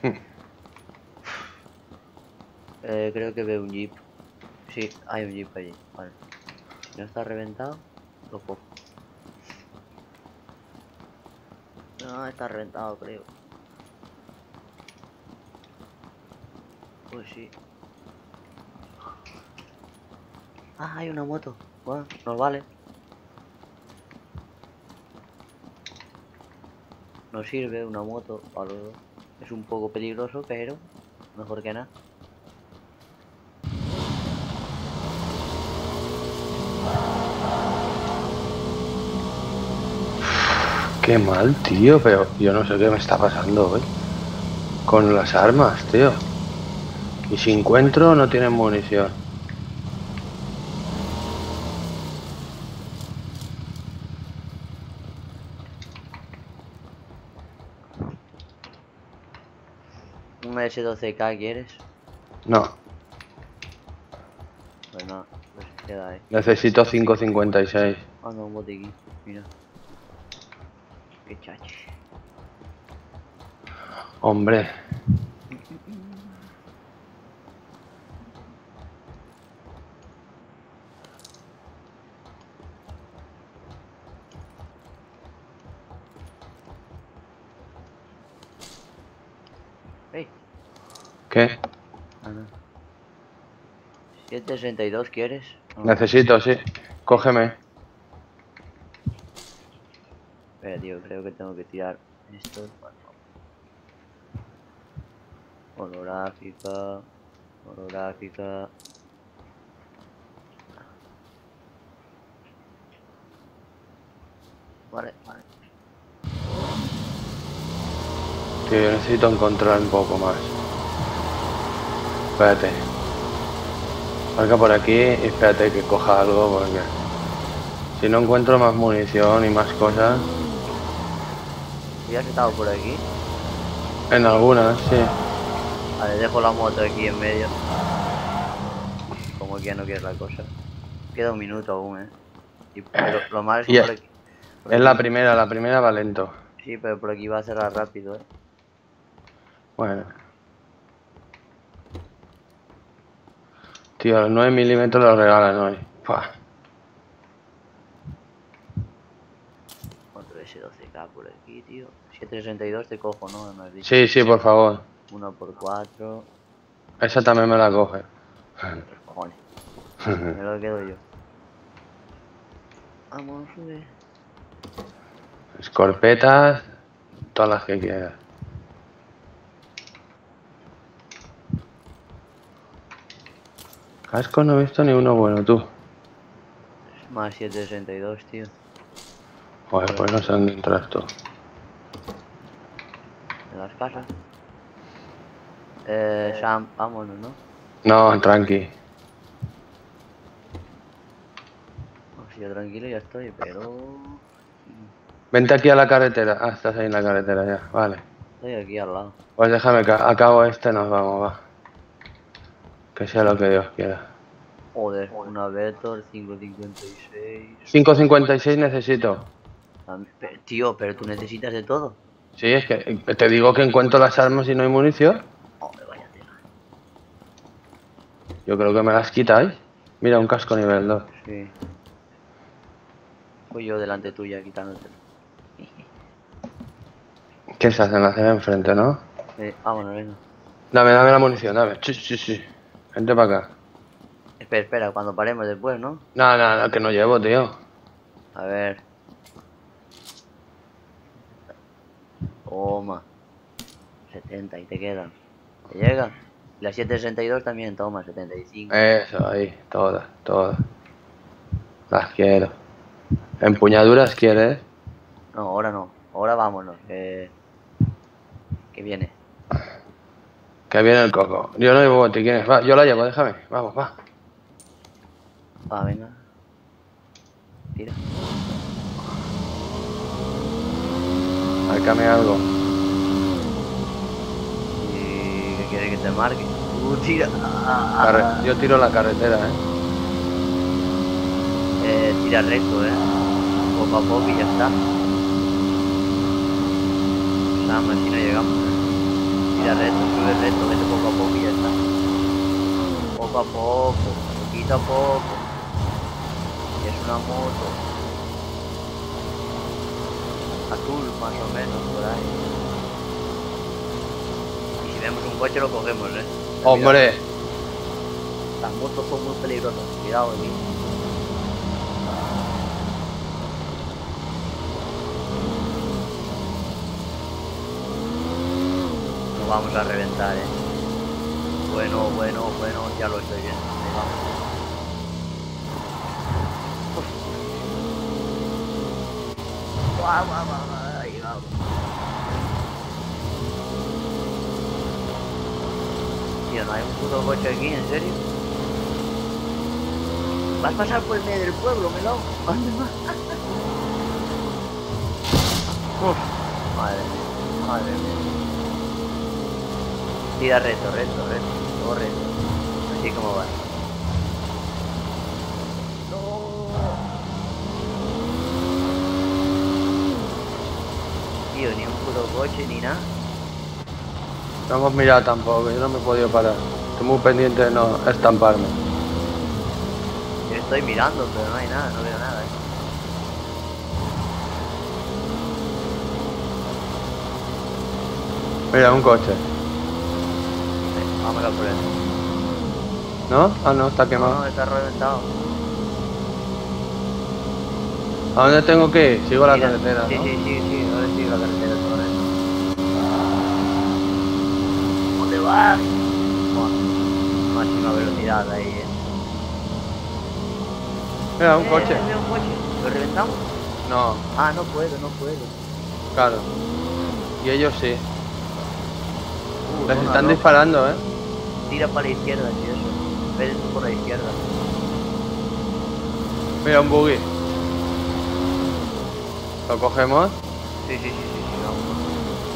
Eh, creo que veo un jeep. Sí, hay un jeep allí. Vale. Si no está reventado, lo cojo. No, está reventado, creo. Pues sí. Ah, hay una moto. Bueno, nos vale. Nos sirve una moto para. Es un poco peligroso, pero Mejor que nada. Qué mal, tío, pero yo no sé qué me está pasando hoy. Con las armas, tío. Y si encuentro, no tienen munición. ¿Un S12K quieres? No, Pues no, pues queda ahí. necesito 5.56. Anda un botiquín, mira. Qué chachi. Hombre, ¡Ey! ¿Qué? Ah, no. 762 quieres? Necesito, sí. Cógeme. Espera, tío, creo que tengo que tirar esto. Holográfica. Holográfica. Vale, vale. Tío, yo necesito encontrar un poco más. Espérate. Marca por aquí y espérate que coja algo porque... Si no encuentro más munición y más cosas... ¿Ya has estado por aquí? En algunas, sí. Vale, dejo la moto aquí en medio. Como que ya no quieres la cosa. Queda un minuto aún, eh. Y, pero lo malo es que por aquí, por Es la primera, la primera va lento. Sí, pero por aquí va a cerrar rápido, eh. Bueno. Tío, los 9 milímetros los regalan hoy. Pua. Otro S12K por aquí, tío. 762 te cojo, ¿no? Me has dicho. Sí, sí, por favor. 1 por 4 Esa también me la coge. Cojones. Me lo quedo yo. Vamos, sube. Escorpetas, todas las que quieras. Casco no he visto ni uno bueno, tú. Más 762, tío. Joder, pues no sé dónde entras tú. En las casas. Eh, Sam, vámonos, ¿no? No, tranqui. Pues yo tranquilo ya estoy, pero... Vente aquí a la carretera. Ah, estás ahí en la carretera ya. Vale. Estoy aquí al lado. Pues déjame acabo este, nos vamos, va. Que sea lo que Dios quiera. Joder, una Vector 556. 5.56 necesito. Pero, tío, pero tú necesitas de todo. Sí, es que te digo que encuentro las armas y no hay munición. Joder, vaya tela. Yo creo que me las quitáis. Mira, un casco nivel 2. Sí. Voy yo delante tuya quitándote. ¿Qué se hace en la enfrente, no? Eh, vámonos, venga. Dame, dame la munición, dame. Sí, sí, sí. Vente para acá. Espera, espera, cuando paremos después, ¿no? No, no, no, que no llevo, tío. A ver. Toma. 70 y te quedan. ¿Te llega? La 762 también, toma, 75. Eso, ahí, todas, todas. Las quiero. ¿Empuñaduras quieres? No, ahora no. Ahora vámonos. Que, que viene. Que viene el coco. Yo no llevo botiquines. Va, yo la llevo, déjame. Vamos, va. Va, venga. Tira. Márcame algo. ¿Y qué quieres que te marque? Uh, tira. Carre- Yo tiro la carretera, ¿eh? Eh, tira recto, eh. Poco a poco y ya está. Sam, así no llegamos. Tira recto, sube recto, vete poco a poco y ya está. Poco a poco, poquito a poco. Y es una moto. Azul, más o menos, por ahí. Y si vemos un coche lo cogemos, eh. Hombre, Las motos son muy peligrosas, cuidado aquí. Vamos a reventar, eh. Bueno, bueno, bueno, ya lo estoy viendo. Ahí vamos. Guau, guau, guau, ahí vamos. Tío, no hay un puto coche aquí, ¿en serio? Vas a pasar por el medio del pueblo, melón. ¿Dónde vas? Uf, madre mía, madre mía. Tira reto, reto, reto, todo reto. Así como va. No. Tío, ni un puto coche ni nada. No hemos mirado tampoco, yo no me he podido parar. Estoy muy pendiente de no estamparme. Yo estoy mirando, pero no hay nada, no veo nada. ¿eh? Mira, un coche. Venga, Vamos a por él. ¿No? Ah, no, está quemado. no, está reventado. ¿A dónde tengo que ir? Sigo la Mira, carretera, Sí, ¿no? sí, sí, sí, ahora sí la carretera, correcto. ¿Dónde vas? Buah, Máxima velocidad ahí, eh. Mira, un Eh, coche. un coche. ¿Lo reventamos? No, Ah, no puedo, no puedo. claro. Y ellos sí. Uh, Les están roja. disparando, ¿eh? Tira para la izquierda, sí, eso. Ven por la izquierda. Mira, un buggy. Lo cogemos, Sí, sí, sí, sí, sí, vamos.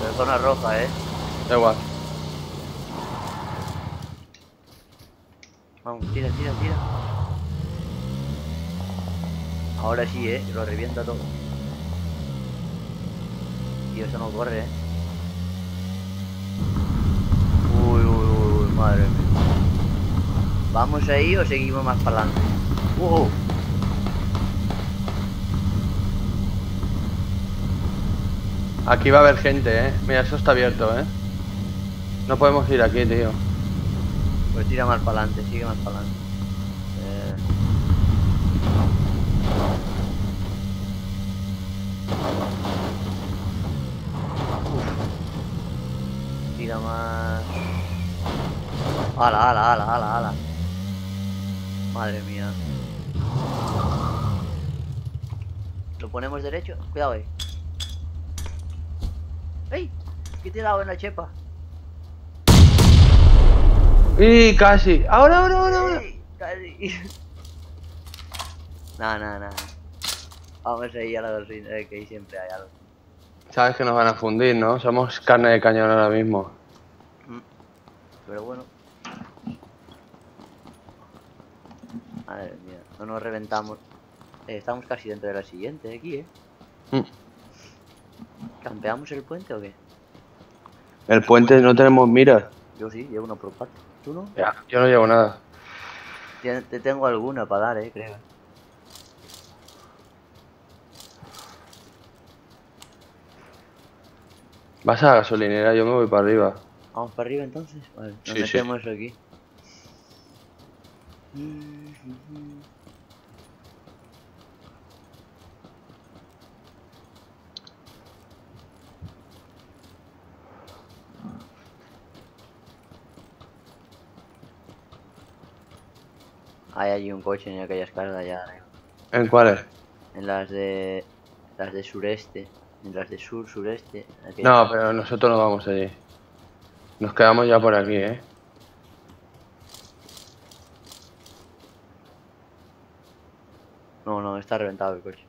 Pero zona roja, eh. da igual. Vamos, tira, tira, tira. Ahora sí, eh, lo revienta todo. Tío, eso no corre, eh. Uy, uy, uy, uy, madre mía. ¿Vamos ahí o seguimos más para adelante? Uh, Aquí va a haber gente, ¿eh? Mira, eso está abierto, ¿eh? No podemos ir aquí, tío. pues tira más para adelante, sigue más para adelante. Eh. Tira más. Ala, ala, ala, ala, ala. Madre mía. ¿Lo ponemos derecho? Cuidado ahí. ¡Ey! ¿Qué te he dado en la chepa? ¡Y casi! ¡Ahora, ahora, ahora! ahora! Casi. No, no, no. Vamos a ir a la gasolina, que ahí siempre hay algo. Sabes que nos van a fundir, ¿no? Somos carne de cañón ahora mismo. Pero bueno. Madre mía, no nos reventamos. Eh, estamos casi dentro de la siguiente de aquí, ¿eh? Mm. ¿Campeamos el puente o qué? El puente no tenemos miras. Yo sí, llevo una por parte. ¿Tú no? Ya, yo no llevo nada. Te, te tengo alguna para dar, eh, creo. Vas a la gasolinera, yo me voy para arriba. Vamos para arriba entonces. Vale, nos Sí, sí. metemos aquí. Hay allí un coche en aquellas casas de allá arriba. ¿En cuáles? En las de. las de sureste. En las de sur, sureste. aquellas- No, pero nosotros no vamos allí. Nos quedamos ya por aquí, ¿eh? No, no, está reventado el coche.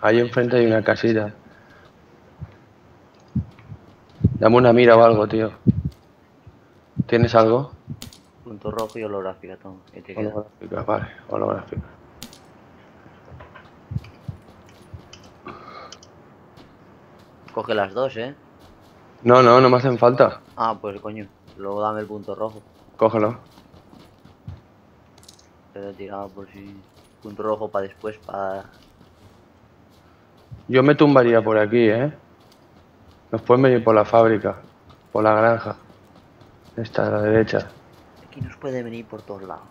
Ahí enfrente hay una casita. Dame una mira o algo, tío. ¿Tienes algo? Punto rojo y holográfica, toma. Holográfica, vale, holográfica. Coge las dos, eh. No, no, no me hacen falta. Ah, pues coño. Luego dame el punto rojo. Cógelo. He tirado por si. Punto rojo para después, para. Yo me tumbaría por aquí, ¿eh? Nos pueden venir por la fábrica, por la granja. Esta a la derecha. Aquí nos puede venir por todos lados.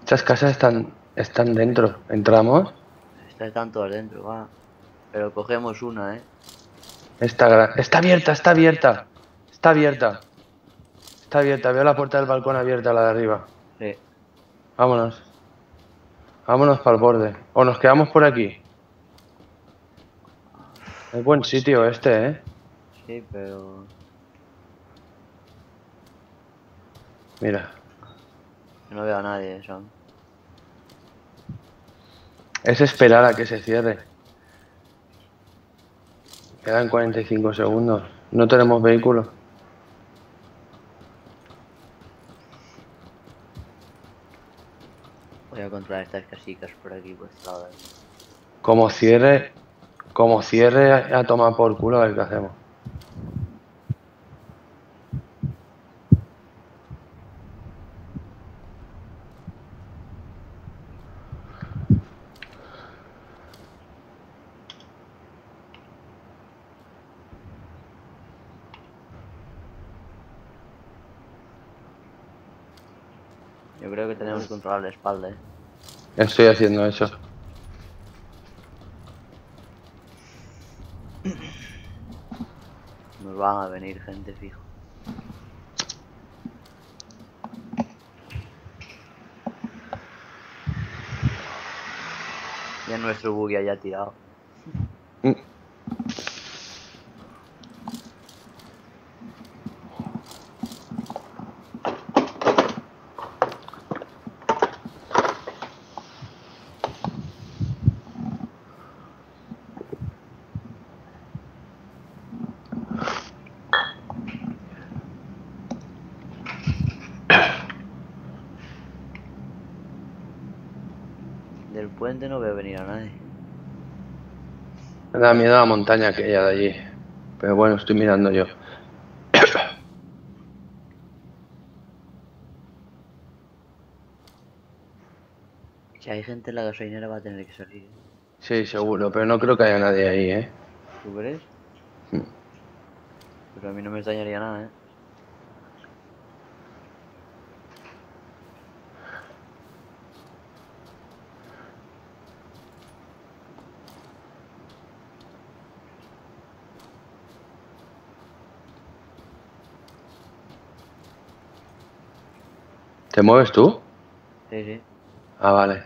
Estas casas están, están dentro. ¿Entramos? Está están todas dentro, va. Pero cogemos una, eh. Está, gra- está abierta, está abierta. Está abierta. Está abierta. Veo la puerta del balcón abierta, la de arriba. Sí. Vámonos. Vámonos para el borde. O nos quedamos por aquí. Es buen sitio este, ¿eh? Sí, pero... Mira. no veo a nadie, Sam. Es esperar a que se cierre. Quedan 45 segundos. No tenemos vehículo. Controlar estas casitas por aquí, por este lado. Como cierre, como cierre a, a tomar por culo a ver qué hacemos. Yo creo que tenemos que controlar la espalda, ¿eh? Estoy haciendo eso. Nos van a venir gente fijo. Ya nuestro buggy haya tirado. Mm. Del puente no veo venir a nadie. Me da miedo la montaña aquella de allí. Pero bueno, estoy mirando yo. Si hay gente en la gasolinera va a tener que salir. ¿eh? Sí, seguro, pero no creo que haya nadie ahí, ¿eh? ¿Tú crees? Mm. Pero a mí no me extrañaría nada, ¿eh? ¿Te mueves tú? Sí, sí. Ah, vale.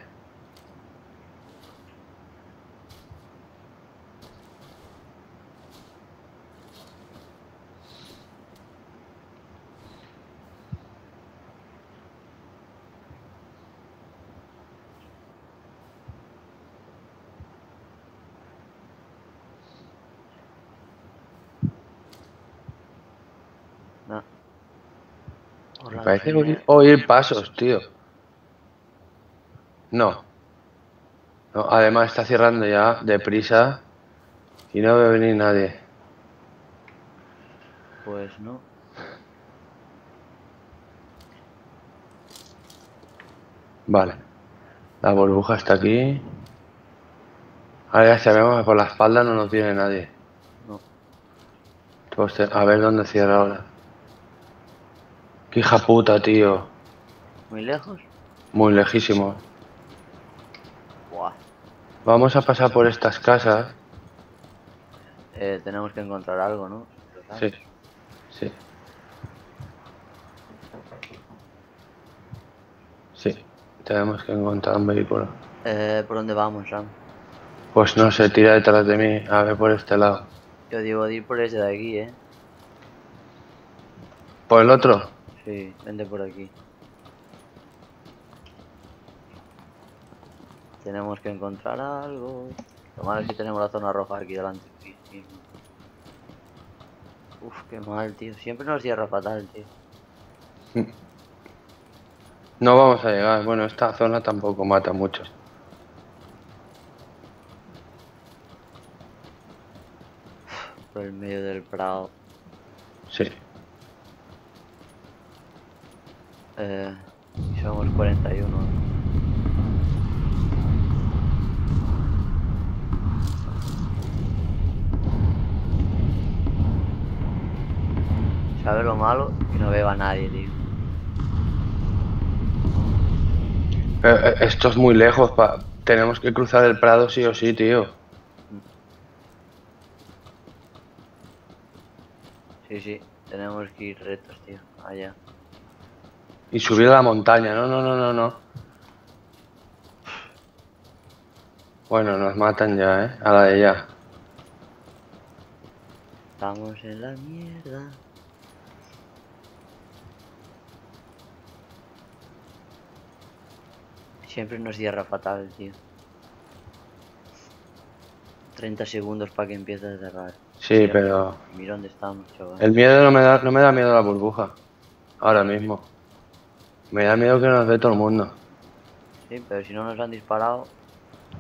Parece oír, pasos, tío. No. No, además está cerrando ya deprisa y no veo venir nadie. Pues no. Vale. La burbuja está aquí. Ahora ya sabemos que por la espalda no nos tiene nadie. No. Pues a ver dónde cierra ahora. Qué hija puta, tío. ¿Muy lejos? Muy lejísimo. Buah. Vamos a pasar por estas casas. Eh, tenemos que encontrar algo, ¿no? Sí. Sí. Sí. Tenemos que encontrar un vehículo. Eh, ¿por dónde vamos, Sam? Pues no sé, tira detrás de mí. A ver por este lado. Yo digo de ir por ese de aquí, ¿eh? ¿Por el otro? Sí, vente por aquí. Tenemos que encontrar algo. Lo malo es que tenemos la zona roja aquí delante. Uf, qué mal, tío. Siempre nos cierra fatal, tío. No vamos a llegar. Bueno, esta zona tampoco mata mucho. Por el medio del prado. Sí. Eh, somos 41. ¿Sabe lo malo? Que no veo a nadie, tío. Eh, eh, esto es muy lejos. Pa... Tenemos que cruzar el prado sí o sí, tío. Sí, sí, tenemos que ir rectos, tío. Allá. Y subir a la montaña. No, no, no, no, no. Bueno, nos matan ya, ¿eh? A la de ya. Estamos en la mierda. Siempre nos cierra fatal, tío. 30 segundos para que empiece a cerrar. Sí, pero... Mira dónde estamos, chaval. El miedo no me da, no me da miedo la burbuja. Ahora mismo. Me da miedo que nos ve todo el mundo. Sí, pero si no nos han disparado...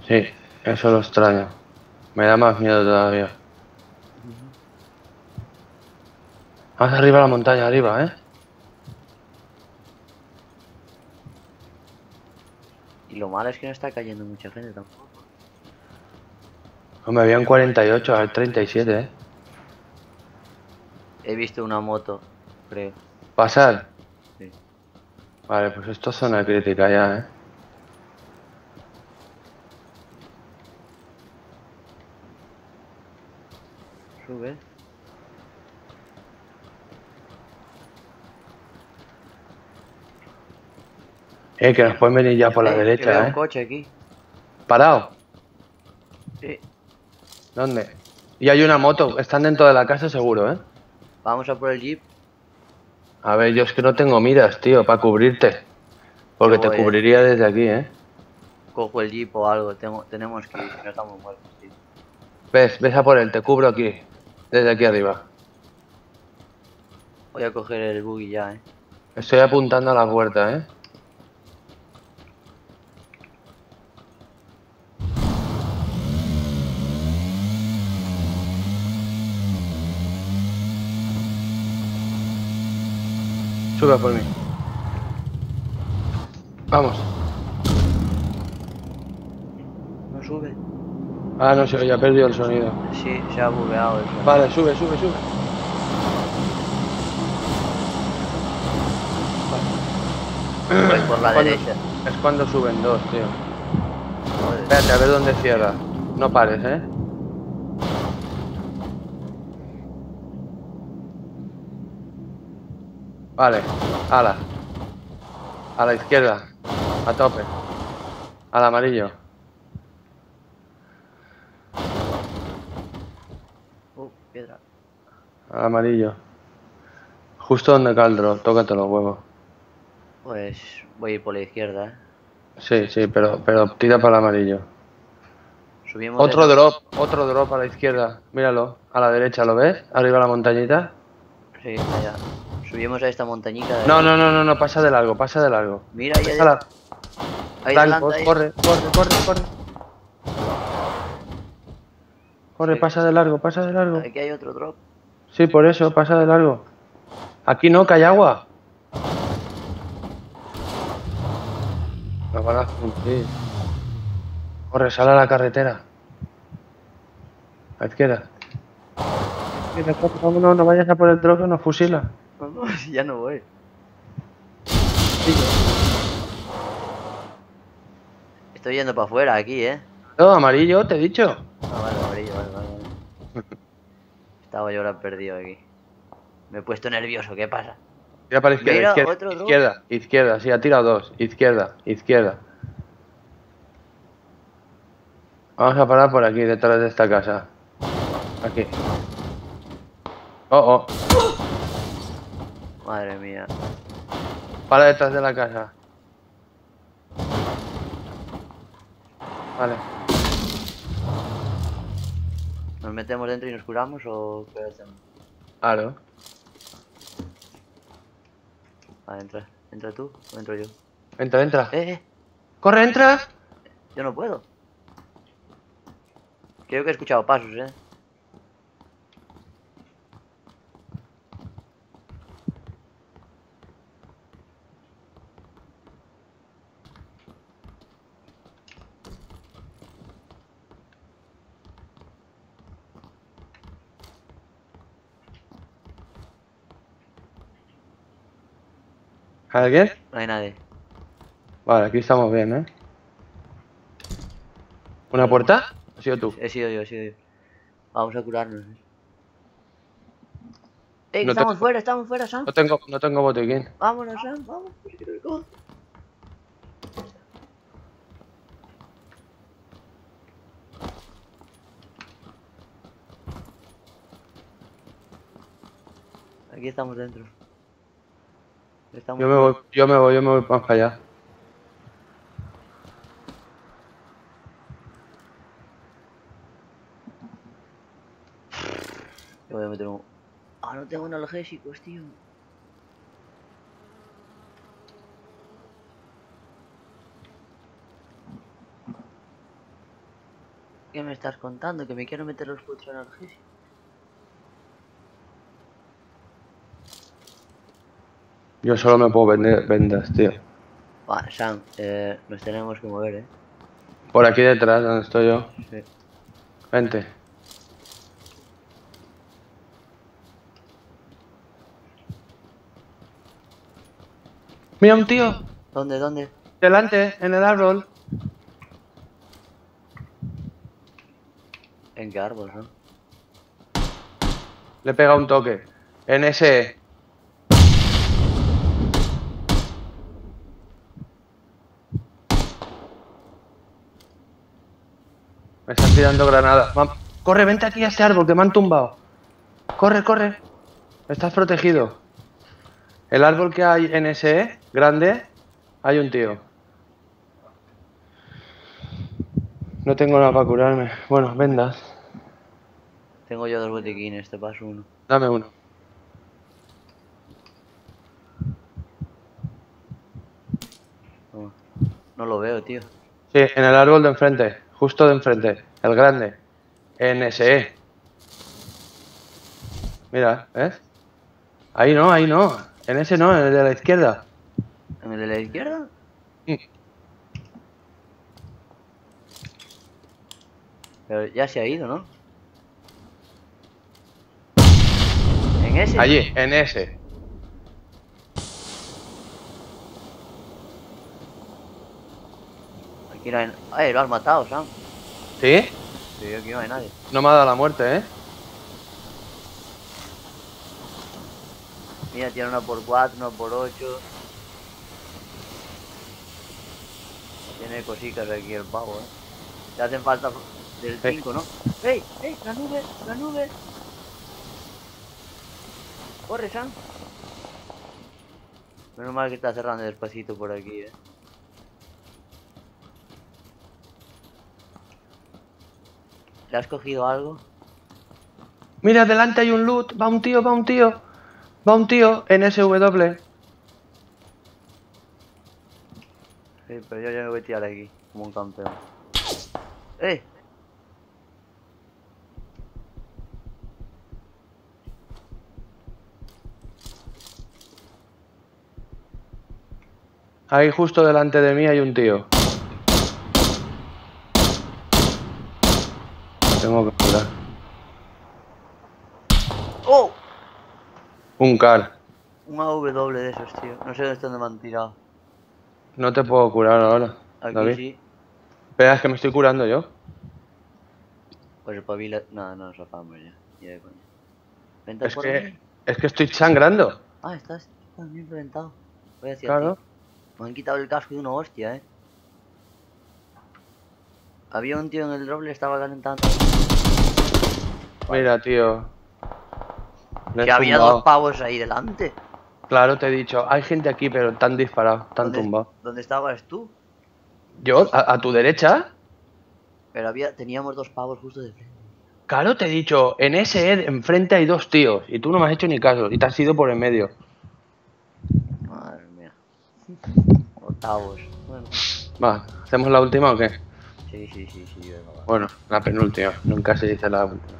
Sí, eso lo extraño. Me da más miedo todavía. Vamos arriba la montaña, arriba, ¿eh? Y lo malo es que no está cayendo mucha gente tampoco. Me habían 48, al 37, ¿eh? He visto una moto, creo. ¿Pasar? Vale, pues esto es zona crítica ya, ¿eh? Sube. Eh, que nos pueden venir ya por la Eh, que veo derecha, un ¿eh? coche aquí. ¿Parado? Sí. ¿Dónde? Y hay una moto, están dentro de la casa seguro, ¿eh? Vamos a por el jeep. A ver, yo es que no tengo miras, tío, para cubrirte. Porque te cubriría desde aquí, ¿eh? Cojo el jeep o algo. Tengo, tenemos que ir, si no estamos muertos, tío. Ves, ves a por él, te cubro aquí. Desde aquí arriba. Voy a coger el buggy ya, eh. Estoy apuntando a la puerta, ¿eh? Sube a por mí. Vamos. No sube. Ah, no sé, ya perdido el sonido. Sí, se ha bugueado el sonido. Vale, sube, sube, sube. Voy por la derecha. Es cuando suben dos, tío. Espérate, a ver dónde cierra. No pares, ¿eh? Vale, ala. A la izquierda. A tope. Al amarillo. Uh, piedra. Al amarillo. Justo donde cae el drop. Tócate los huevos. Pues voy a ir por la izquierda, eh. Sí, sí, pero, pero tira para el amarillo. Subimos. Otro drop, otro drop a la izquierda. Míralo. A la derecha, ¿lo ves? Arriba la montañita. Sí, allá. Subimos a esta montañita. de- No, no, no, no, no, pasa de largo, pasa de largo. Mira, ahí, la- ahí Dale, delante, cor- ahí. corre, corre, corre, corre. Corre, pasa de largo, pasa de largo. Aquí hay otro drop. Sí, por eso, pasa de largo. Aquí no, que hay agua. Nos van a fundir. Corre, sale a la carretera. A la izquierda. Vámonos, no vayas a por el drop que nos fusila. Ya no voy. Estoy yendo para afuera aquí, eh. No, amarillo, te he dicho. Ah, vale, amarillo, vale, vale, vale. Estaba yo ahora perdido aquí. Me he puesto nervioso, ¿qué pasa? Tira para la izquierda, Mira, izquierda, otro izquierda, izquierda, sí, ha tirado dos, izquierda, izquierda. Vamos a parar por aquí, detrás de esta casa. Aquí. Oh, oh, Madre mía. para detrás de la casa. Vale. ¿Nos metemos dentro y nos curamos o qué hacemos? Claro. Vale, entra. ¿Entra tú o entro yo? Entra, entra. ¡Eh, eh! ¡Corre, entra! Yo no puedo. Creo que he escuchado pasos, eh. ¿Alguien? No hay nadie. Vale, aquí estamos bien, ¿eh? ¿Una puerta? ¿Has sido tú? He sido yo, he sido yo. Vamos a curarnos. eh. Ey, No te- estamos fuera, estamos fuera, Sam. No tengo, no tengo botiquín. Vámonos, Sam, vamos. Aquí estamos dentro. Estamos Yo me voy, yo me voy, yo me voy más para allá. Yo voy a meter un... Ah, no tengo analgésicos, tío. ¿Qué me estás contando? Que me quiero meter los putos analgésicos. Yo solo me puedo vender vendas, tío. Va, Sam, eh, nos tenemos que mover, eh. Por aquí detrás, donde estoy yo. Sí. Vente. Mira un tío. ¿Dónde, dónde? Delante, en el árbol. ¿En qué árbol, no? Le pega un toque. En ese. Me están tirando granadas. Corre, vente aquí a este árbol que me han tumbado. Corre, corre. Estás protegido. El árbol que hay en ese grande, hay un tío. No tengo nada para curarme. Bueno, vendas. Tengo yo dos botiquines, te paso uno. Dame uno. No lo veo, tío. Sí, en el árbol de enfrente, justo de enfrente, el grande. NSE. Mira, ¿ves? Ahí no, ahí no. En ese no, en el de la izquierda. ¿En el de la izquierda? Pero ya se ha ido, ¿no? ¿En ese? Allí, en ese. Aquí no hay... ¡Ay, lo has matado, Sam! ¿Sí? Sí, aquí no hay nadie. No me ha dado la muerte, ¿eh? Mira, tiene una por 4, una por 8. Tiene cositas aquí el pavo, eh. Te hacen falta del Sí. 5, ¿no? ¡Ey! ¡Ey! ¡La nube! ¡La nube! ¡Corre, Sam! Menos mal que está cerrando despacito por aquí, eh. ¿Le has cogido algo? Mira, delante hay un loot. Va un tío, va un tío. Va un tío en SW. Sí, pero yo ya me voy a tirar aquí, como un campeón. ¡Eh! Ahí justo delante de mí hay un tío. Tengo que curar. ¡Oh! Un car. Un AW de esos, tío. No sé dónde me han tirado. No te puedo curar ahora. Aquí David. sí. Espera, es que me estoy curando yo. Pues el pavila... No, no nos afamos ya. Ya de. Vente Es que, mí. es que estoy sangrando. Ah, estás, bien reventado. Voy hacia Claro. ti. Me han quitado el casco de una hostia, eh. Había un tío en el drop, le estaba calentando. Mira, tío. Que había tumbado. dos pavos ahí delante. Claro, te he dicho. Hay gente aquí, pero tan disparado, tan ¿Dónde- tumbado. ¿Dónde estabas tú? ¿Yo? ¿A, a tu derecha? Pero había, teníamos dos pavos justo de frente. Claro, te he dicho. En ese Ed, enfrente hay dos tíos. Y tú no me has hecho ni caso. Y te has ido por en medio. Madre mía. Octavos. Bueno. Va, ¿hacemos la última o qué? Sí, sí, sí, sí, va. Bueno, la penúltima. Nunca se dice la última.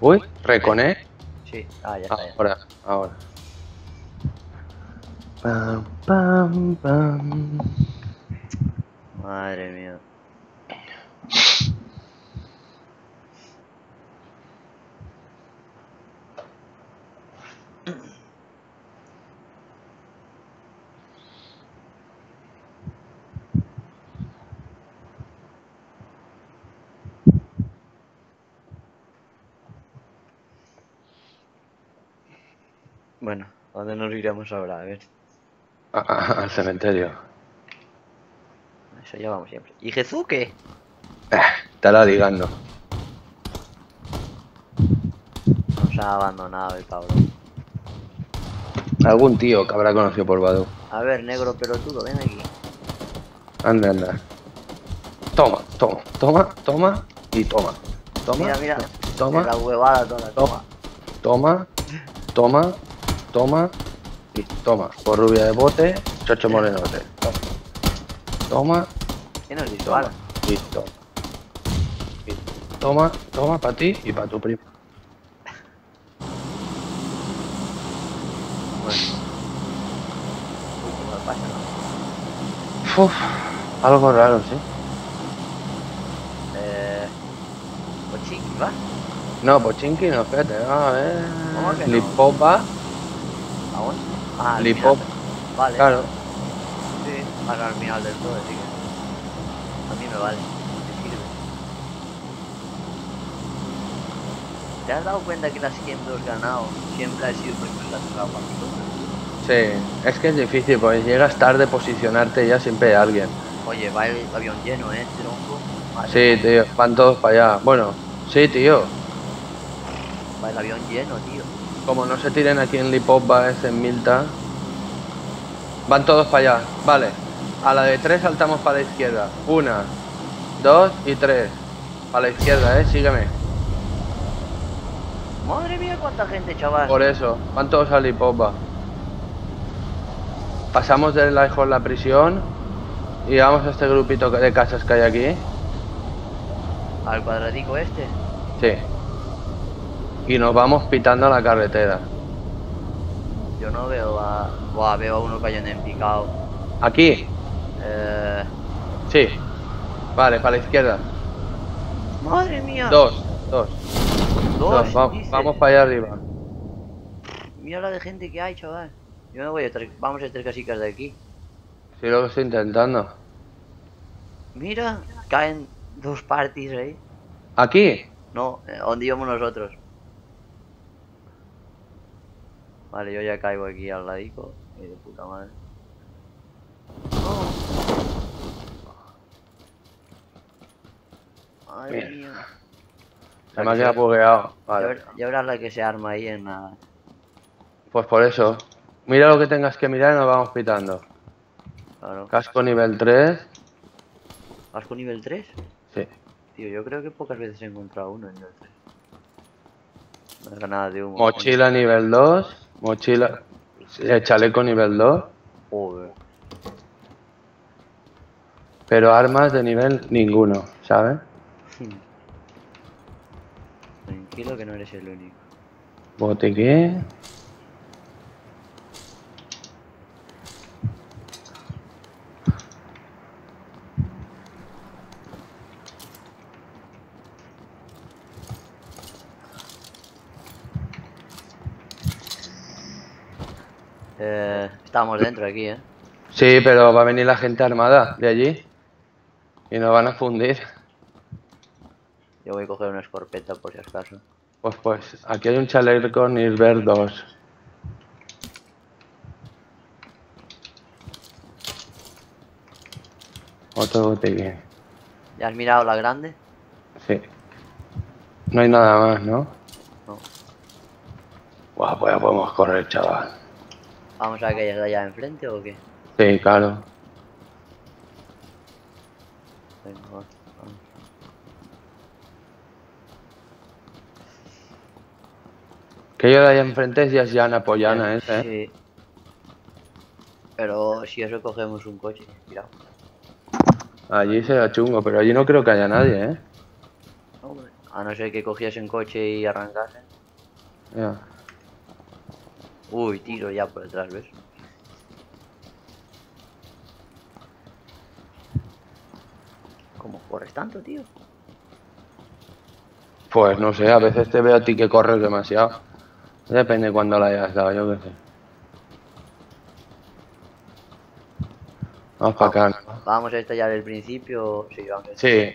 Uy, reconé. Sí, ah, ya está, ya. Ahora, ahora. Pam, pam, pam. Madre mía. Bueno, ¿a dónde nos iremos ahora? A ver, al cementerio. eso ya vamos siempre. ¿Y Jesús qué? Estará ligando. Nos ha abandonado el cabrón. Algún tío que habrá conocido por Badu. A ver, negro pelotudo, ven aquí. Anda, anda. Toma, toma, toma, toma y toma. Toma, Mira, mira. toma, La huevada toda, toma. toma, toma, toma y toma. Por rubia de bote, chocho morenote. Toma, toma ¿Qué nos toma y toma. Y toma, toma para ti y para tu primo. Bueno. Uf, algo raro, sí. Eh... Pochiki, ¿va? No, Pochinki no, espérate, a ver. ¿Cómo que no? Lipopa, ¿A dónde? Ah, al Lipop. Vale. claro. Sí, para al final del todo, así que... A mí me vale, me sirve. ¿Te has dado cuenta que las que hemos ganado siempre ha sido porque nos ha tocado para nosotros? Sí, es que es difícil, porque llegas tarde posicionarte ya siempre hay alguien. Oye, va el avión lleno, ¿eh? Tronco. Madre Sí, tío, van todos para allá. Bueno, sí, tío. Va el avión lleno, tío. Como no se tiren aquí en Lipopa, es en Milta. Van todos para allá. Vale. A la de tres saltamos para la izquierda. Una, dos y tres. Para la izquierda, eh, sígueme. Madre mía, cuánta gente, chaval. Por eso, van todos a Lipopa. Pasamos de lejos la prisión y vamos a este grupito de casas que hay aquí. Al cuadradico este. Sí. Y nos vamos pitando a la carretera. Yo no veo a... Buah, veo a uno cayendo en picado. ¿Aquí? Eh... Sí. Vale, para la izquierda. Madre mía. Dos, dos. Dos, Dos, va- vamos para allá arriba. Mira la de gente que hay, chaval. Yo me voy a tres... Vamos a tres casitas de aquí. Sí, lo que estoy intentando. Mira, caen dos parties ahí. ¿Aquí? No, eh, ¿dónde íbamos nosotros? Vale, yo ya caigo aquí al ladico. Y de puta madre. Madre Mira. mía. Se me ha quedado bugueado. Ya, Vale. ya verás la que se arma ahí en nada. Pues por eso. Mira lo que tengas que mirar y nos vamos pitando. Claro. Casco nivel 3. ¿Vas con nivel 3? Sí. Tío, yo creo que pocas veces he encontrado uno en nivel 3. No es nada de humo. Mochila nivel 2. Mochila. chaleco nivel 2. Joder. Pero armas de nivel ninguno, ¿sabes? Tranquilo que no eres el único. Botiquín. Eh, estamos dentro aquí, ¿eh? Sí, pero va a venir la gente armada de allí. Y nos van a fundir. Yo voy a coger una escorpeta por si acaso. Pues pues, aquí hay un chaleco Nilbert 2. Otro botiquín. ¿Ya has mirado la grande? Sí. No hay nada más, ¿no? No. Buah, pues ya podemos correr, chaval. ¿Vamos a que allá enfrente o qué? Sí, claro. Venga, va, vamos. Que yo de ahí enfrente es Yasjana Pollana, ese, ¿eh? Sí. Pero si eso cogemos un coche, mira. Allí será chungo, pero allí no creo que haya nadie, ¿eh? Hombre, A no ser que cogiesen coche y arrancasen. Ya. Uy, tiro ya por detrás, ¿ves? ¿Cómo corres tanto, tío? Pues no sé, a veces te veo a ti que corres demasiado. Depende cuando la hayas dado, yo qué sé. Vamos para acá, ¿no? Vamos a estallar el principio. Sí, vamos a Sí.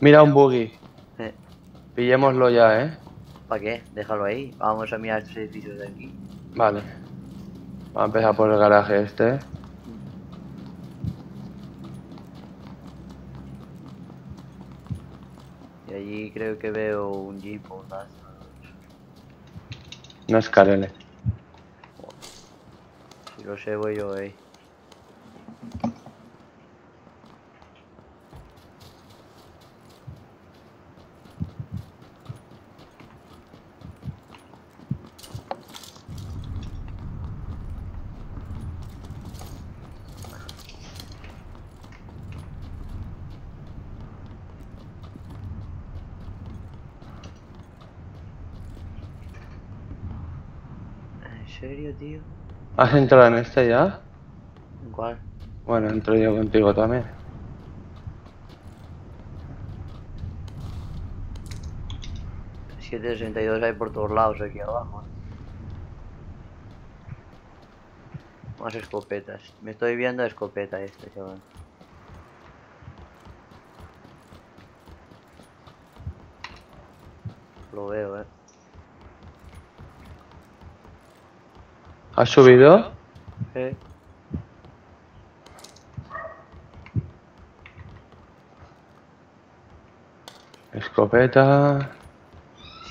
Mira un buggy. Eh, Pillémoslo ya, ¿eh? ¿Para qué? Déjalo ahí. Vamos a mirar estos edificios de aquí. Vale. Vamos a empezar por el garaje este. Y allí creo que veo un jeep o un. No es Carele. Si lo sé, voy yo ahí. ¿En serio, tío? ¿Has entrado en este ya? ¿En cuál? Bueno, entro yo contigo también. $762 hay por todos lados aquí abajo. ¿eh? Más escopetas. Me estoy viendo escopeta este, chaval. Lo veo, eh. ¿Has subido? Sí. Escopeta.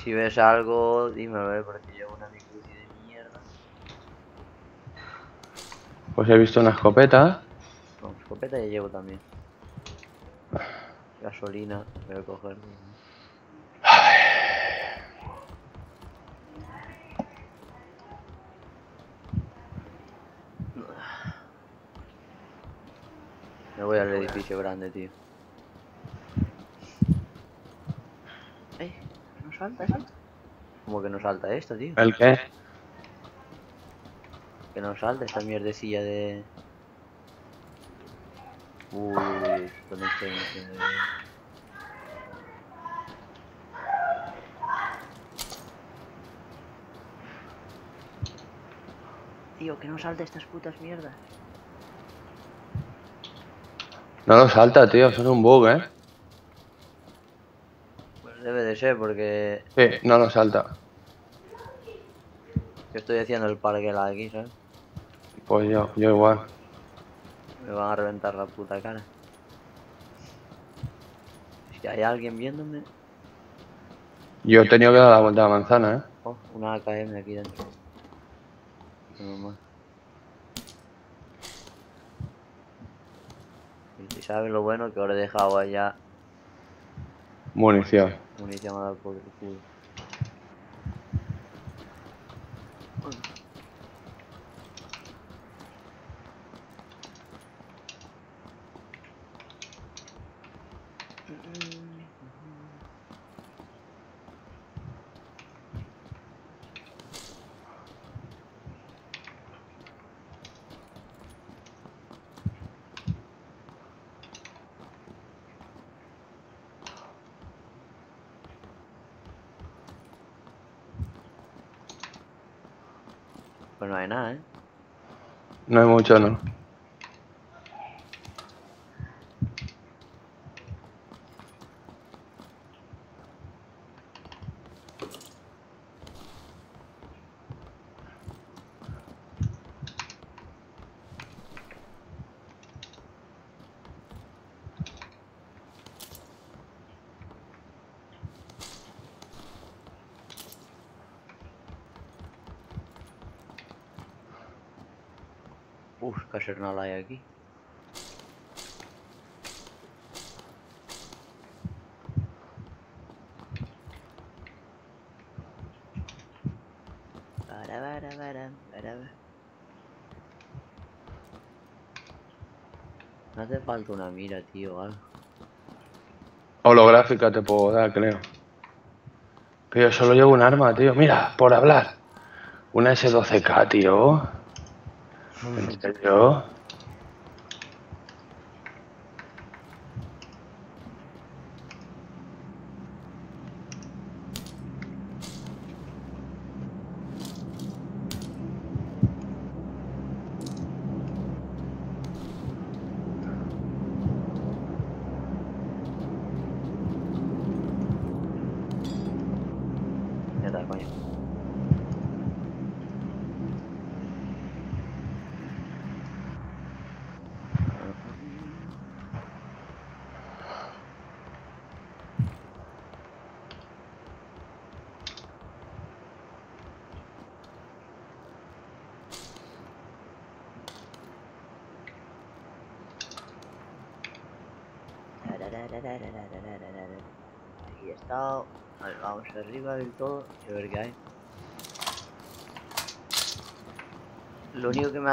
Si ves algo, dímelo, eh, porque llevo una micruci de mierda. Pues he visto una escopeta. No, escopeta ya llevo también. Gasolina, voy a coger. Me voy al edificio grande, tío. ¡Eh! ¿No salta esto? ¿Cómo que no salta esto, tío? ¿El qué? Que no salta esta mierdecilla de... Uy, con este... este- Tío, que no salte estas putas mierdas. No lo salta, tío. Eso es un bug, ¿eh? Pues debe de ser porque Sí, no lo salta. yo estoy haciendo el parque la de aquí, ¿sabes? Pues yo, yo igual. Me van a reventar la puta cara. Si hay alguien viéndome... Yo he tenido que dar la vuelta a la manzana, ¿eh? Oh, una AKM aquí dentro. Normal. Y si sabes lo bueno que ahora he dejado allá Munición. munición a dar por el culo. No hay nada, ¿eh? No hay mucho, ¿no? Uf, casernal hay aquí. Para, para, para, para. No hace falta una mira, tío, algo. Holográfica te puedo dar, creo. Pero yo solo llevo un arma, tío. Mira, por hablar. Una S12K, tío. ¿En serio? Aquí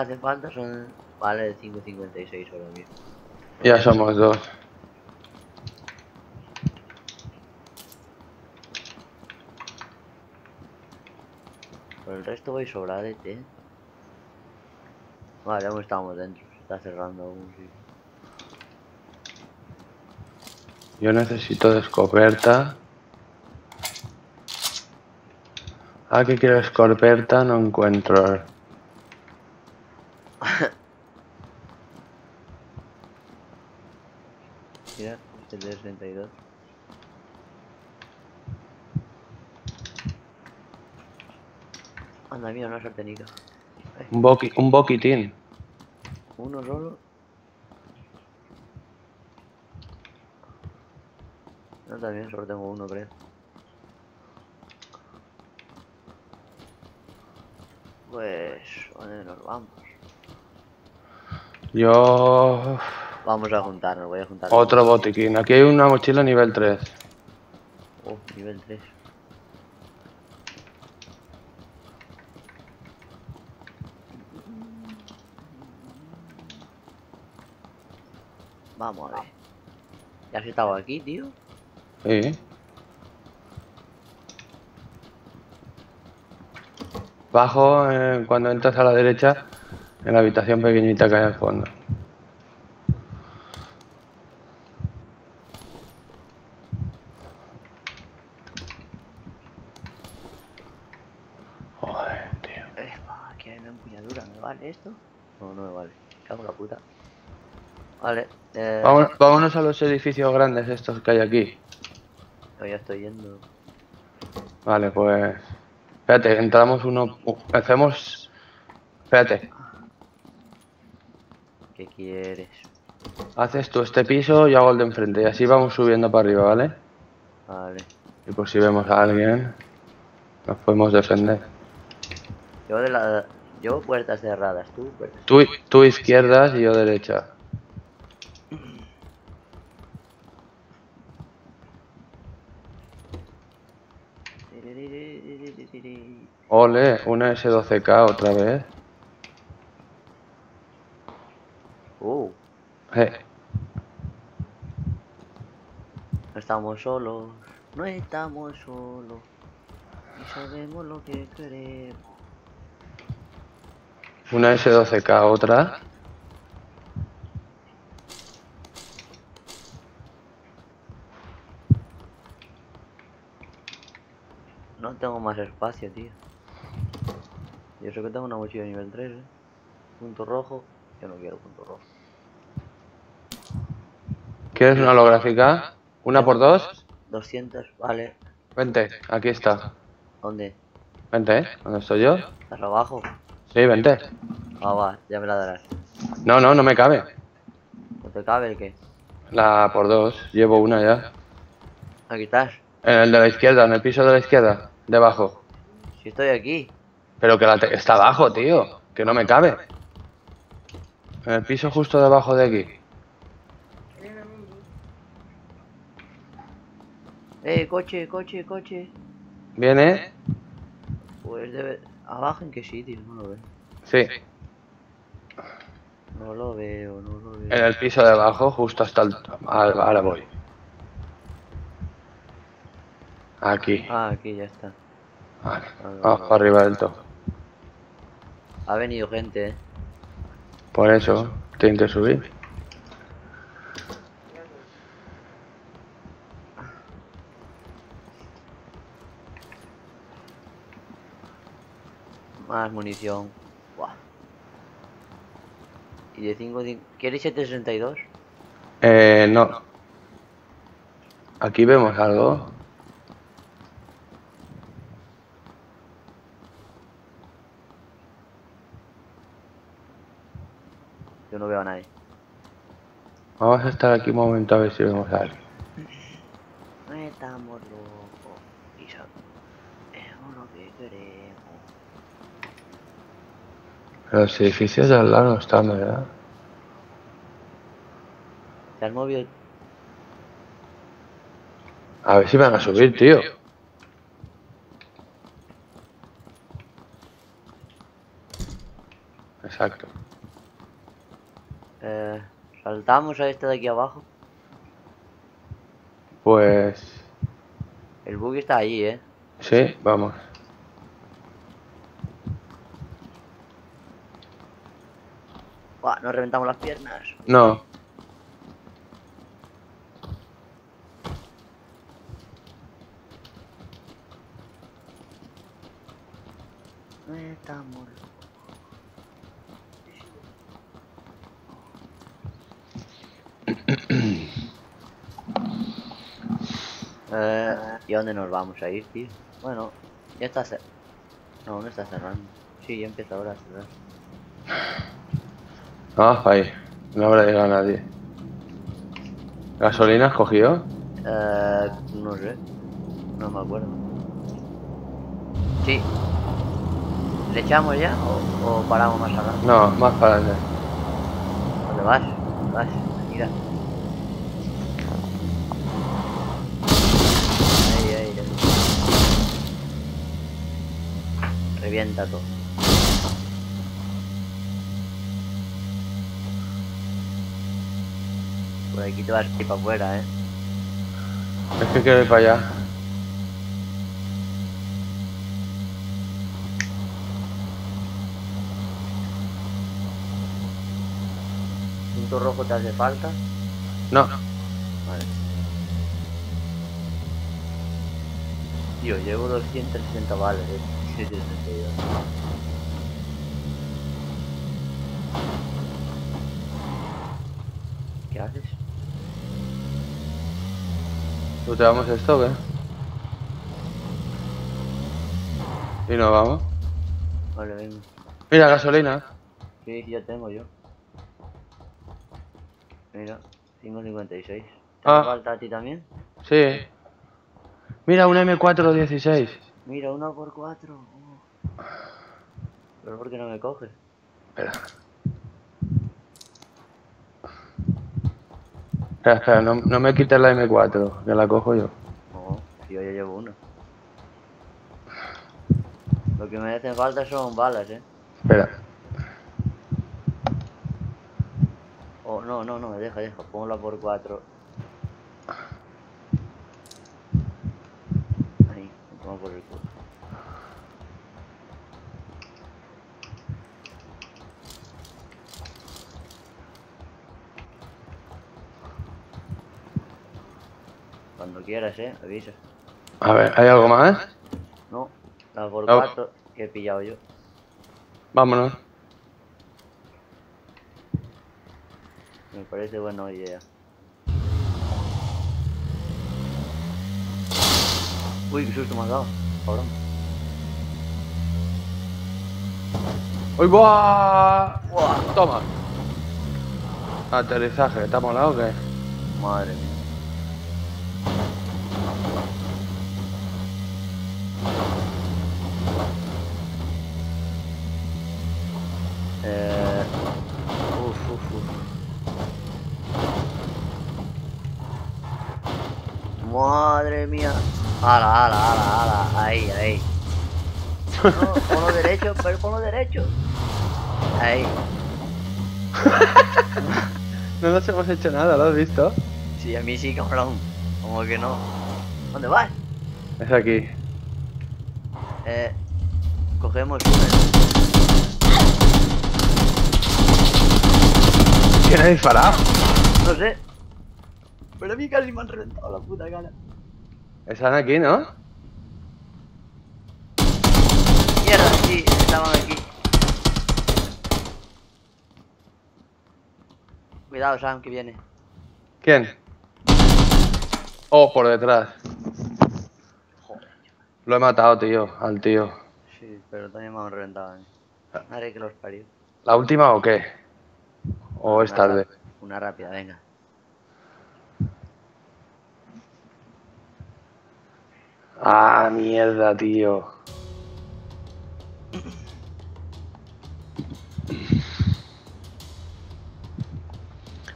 hace falta son... Vale, 5.56 ahora mismo. Ya somos dos. Por el resto voy sobradete. ¿eh? Vale, aún estamos dentro. Se está cerrando aún, sí. Yo necesito de escopeta. Ah, que quiero escopeta, no encuentro. Mira, este es de 62. Anda, Un, boqui, un boquitín. Uno solo. Yo también solo tengo uno, creo. Pues, ¿dónde nos vamos? Yo... Vamos a juntarnos, voy a juntar. Otro botiquín. Aquí hay una mochila nivel 3. Oh, nivel 3. Vamos a ver. ¿Ya has estado aquí, tío? Sí. Bajo eh, cuando entras a la derecha en la habitación pequeñita que hay al fondo. Joder, tío. Eh, aquí hay una empuñadura, ¿me vale esto? No, no me vale. Cago en la puta. Vale, eh. A los edificios grandes estos que hay aquí. yo ya estoy yendo. Vale, pues... Espérate, entramos uno... uh, hacemos... Espérate. ¿Qué quieres? Haces tú este piso y hago el de enfrente. Y así vamos subiendo para arriba, ¿vale? Vale. Y por si vemos a alguien, nos podemos defender. Yo de la. Yo puertas cerradas, tú puertas. Tú, tú izquierdas y yo derecha. Ole, una S12K otra vez. Uh, no estamos solos. No estamos solos. Y sabemos lo que queremos. una S12K otra. No tengo más espacio, tío. Yo sé que tengo una mochila de nivel 3, ¿eh? Punto rojo. Yo no quiero punto rojo. ¿Quieres una holográfica? ¿Una por dos? 200, vale. Vente, aquí está. ¿Dónde? Vente, ¿eh? ¿Dónde estoy yo? ¿Estás abajo? Sí, vente. Ah, va, ya me la darás. No, no, no me cabe. ¿No te cabe el qué? La por dos, llevo una ya. Aquí estás. En el de la izquierda, en el piso de la izquierda, debajo. Si estoy aquí. Pero que la te- está abajo, tío. Que no me cabe. En el piso justo debajo de aquí. Eh, coche, coche, coche. ¿Viene? Pues debe... ¿Abajo en qué sitio? No lo veo. Sí. No lo veo, no lo veo. En el piso de abajo, justo hasta el... Ahora voy. Aquí. Ah, aquí ya está. Vale. Vamos para arriba del todo. Ha venido gente, eh. Por eso, tienen que subir. Más munición. Buah. Y de 5... ¿Quieres 762? Eh, no. Aquí vemos algo. Yo no veo a nadie. Vamos a estar aquí un momento a ver si vemos a alguien. No estamos locos. Sabemos lo que queremos. Pero los edificios de al lado no están, ¿verdad? ¿Te has movido? A ver si van a subir, tío. Exacto. Saltamos a este de aquí abajo. Pues... El buggy está allí, ¿eh? Sí, vamos. Buah, nos reventamos las piernas. No. Estamos eh, ¿Y a dónde nos vamos a ir, tío? Bueno, ya está cer... No, no está cerrando. Sí, ya empieza ahora a cerrar. Ah, ahí. No habrá llegado nadie. ¿Gasolina has cogido? Eh, no sé. No me acuerdo. Sí. ¿Le echamos ya o, o paramos más adelante? No, más para adelante. ¿Dónde vas? Vas, mira. Ahí, ahí, ahí. Revienta todo. Por aquí te vas a ir para afuera, eh. Es que quiero ir para allá. ¿Punto rojo te hace falta? No. Vale. Tío, llevo 260 balas, eh. 762. ¿Qué haces? ¿Tú te vamos esto o qué? Y nos vamos. Vale, venga. Mira, gasolina. Sí, ya tengo yo. Mira, 5.56. ¿Te Ah. falta a ti también? Sí. Mira, un M416. Mira, uno por cuatro. Oh. Pero ¿por qué no me coges? Espera. Espera, espera, no, no me quites la M4, que la cojo yo. No, si yo ya llevo uno. Lo que me hacen falta son balas, eh. Espera. Oh, no, no, no, deja, deja, ponla por cuatro. Pongo por el culo. Cuando quieras, eh, avisa. A ver, ¿hay algo más? No, la por Ah. cuatro que he pillado yo. Vámonos. Me parece buena idea. Uy, qué susto me has dado, cabrón. ¡Uy, buah! Toma. Aterrizaje, ¿te ha molado o qué? Madre mía. Eh, uf, uf, uf. Madre mía. Ala, ala, ala, ala. Ahí, ahí. No, ponlo derecho, pero ponlo derecho. Ahí. No nos hemos hecho nada, ¿lo has visto? Sí, a mí sí, cabrón. Como que no. ¿Dónde vas? Es aquí. Eh, cogemos. ¿Quién ha disparado? No sé. Pero a mí casi me han reventado la puta cara. Están aquí, ¿no? Mierda, sí, estaban aquí. Cuidado, Sam, que viene. ¿Quién? Oh, por detrás. Joder. Lo he matado, tío, al tío. Sí, pero también me han reventado a mí. Madre que los parió. ¿La última o qué? ¿O es Una tarde? Una rápida, venga. Ah, mierda, tío.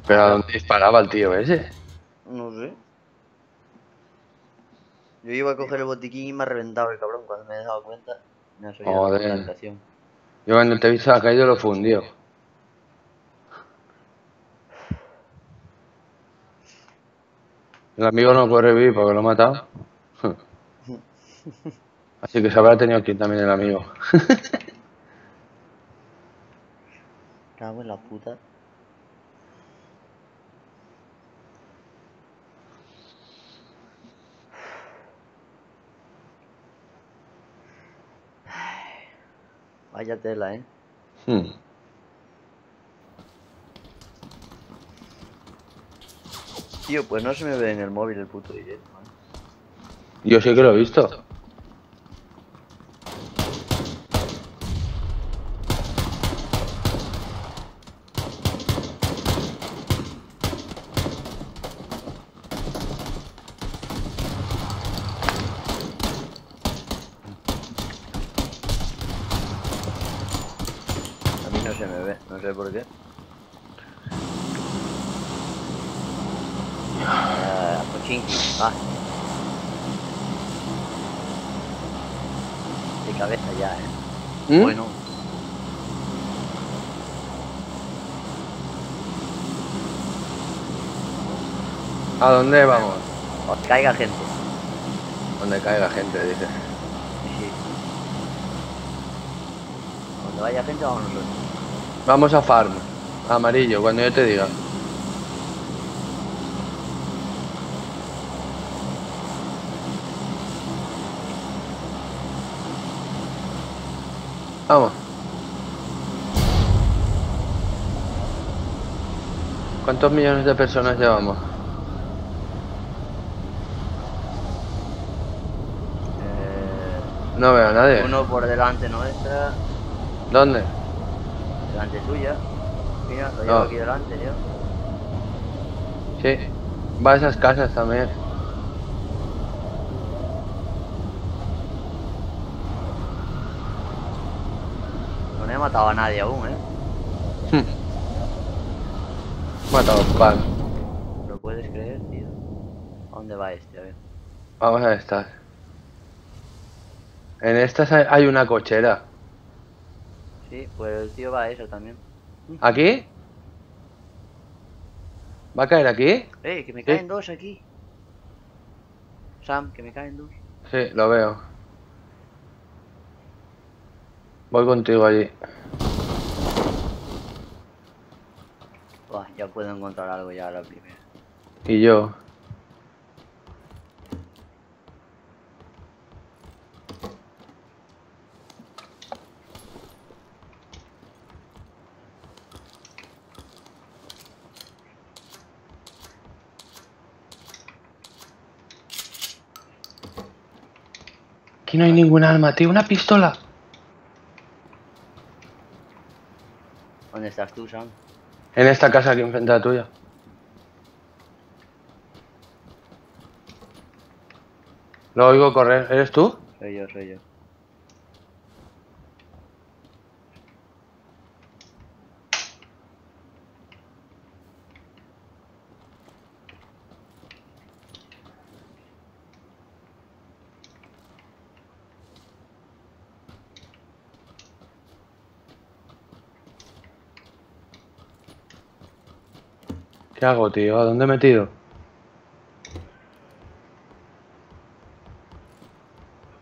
¿Pero a dónde disparaba el tío ese? No sé. Yo iba a coger el botiquín y me ha reventado el cabrón cuando me he dado cuenta. Me ha subido Joder. la habitación. Yo cuando te he visto ha caído lo fundió. El amigo no puede revivir porque lo he matado. Así que se habrá tenido aquí también el amigo. Cago en la puta. Ay, Vaya tela, eh. Hmm. Tío, pues no se me ve en el móvil el puto directo, man. Yo sí que lo he visto. Ah, ah. De cabeza ya, eh. ¿Mm? Bueno, ¿A dónde vamos? os caiga gente. Donde caiga gente, dice. Sí. Donde vaya gente vamos nosotros. Vamos a farm. Amarillo, cuando yo te diga. Vamos. ¿Cuántos millones de personas llevamos? Eh, No veo a nadie. uno por delante nuestra, ¿Dónde? delante tuya. Mira, lo llevo No. aquí delante, yo. Sí. Va a esas casas también. No he matado a nadie aún, eh. Matado pan. ¿Lo puedes creer, tío? ¿A dónde va este? A ver. Vamos a estar. En estas hay- una cochera. Sí, pues el tío va a eso también. ¿Aquí? ¿Va a caer aquí? ¡Eh, que me Sí. caen dos aquí! Sam, que me caen dos. Sí, lo veo. Voy contigo allí. Buah, ya puedo encontrar algo ya a la primera. Y yo. Aquí no hay ningún arma, tío. Una pistola. ¿Dónde estás tú, Sam? En esta casa aquí enfrente a tuya. Lo oigo correr. ¿Eres tú? Soy yo, soy yo. ¿Qué hago, tío? ¿A dónde he metido?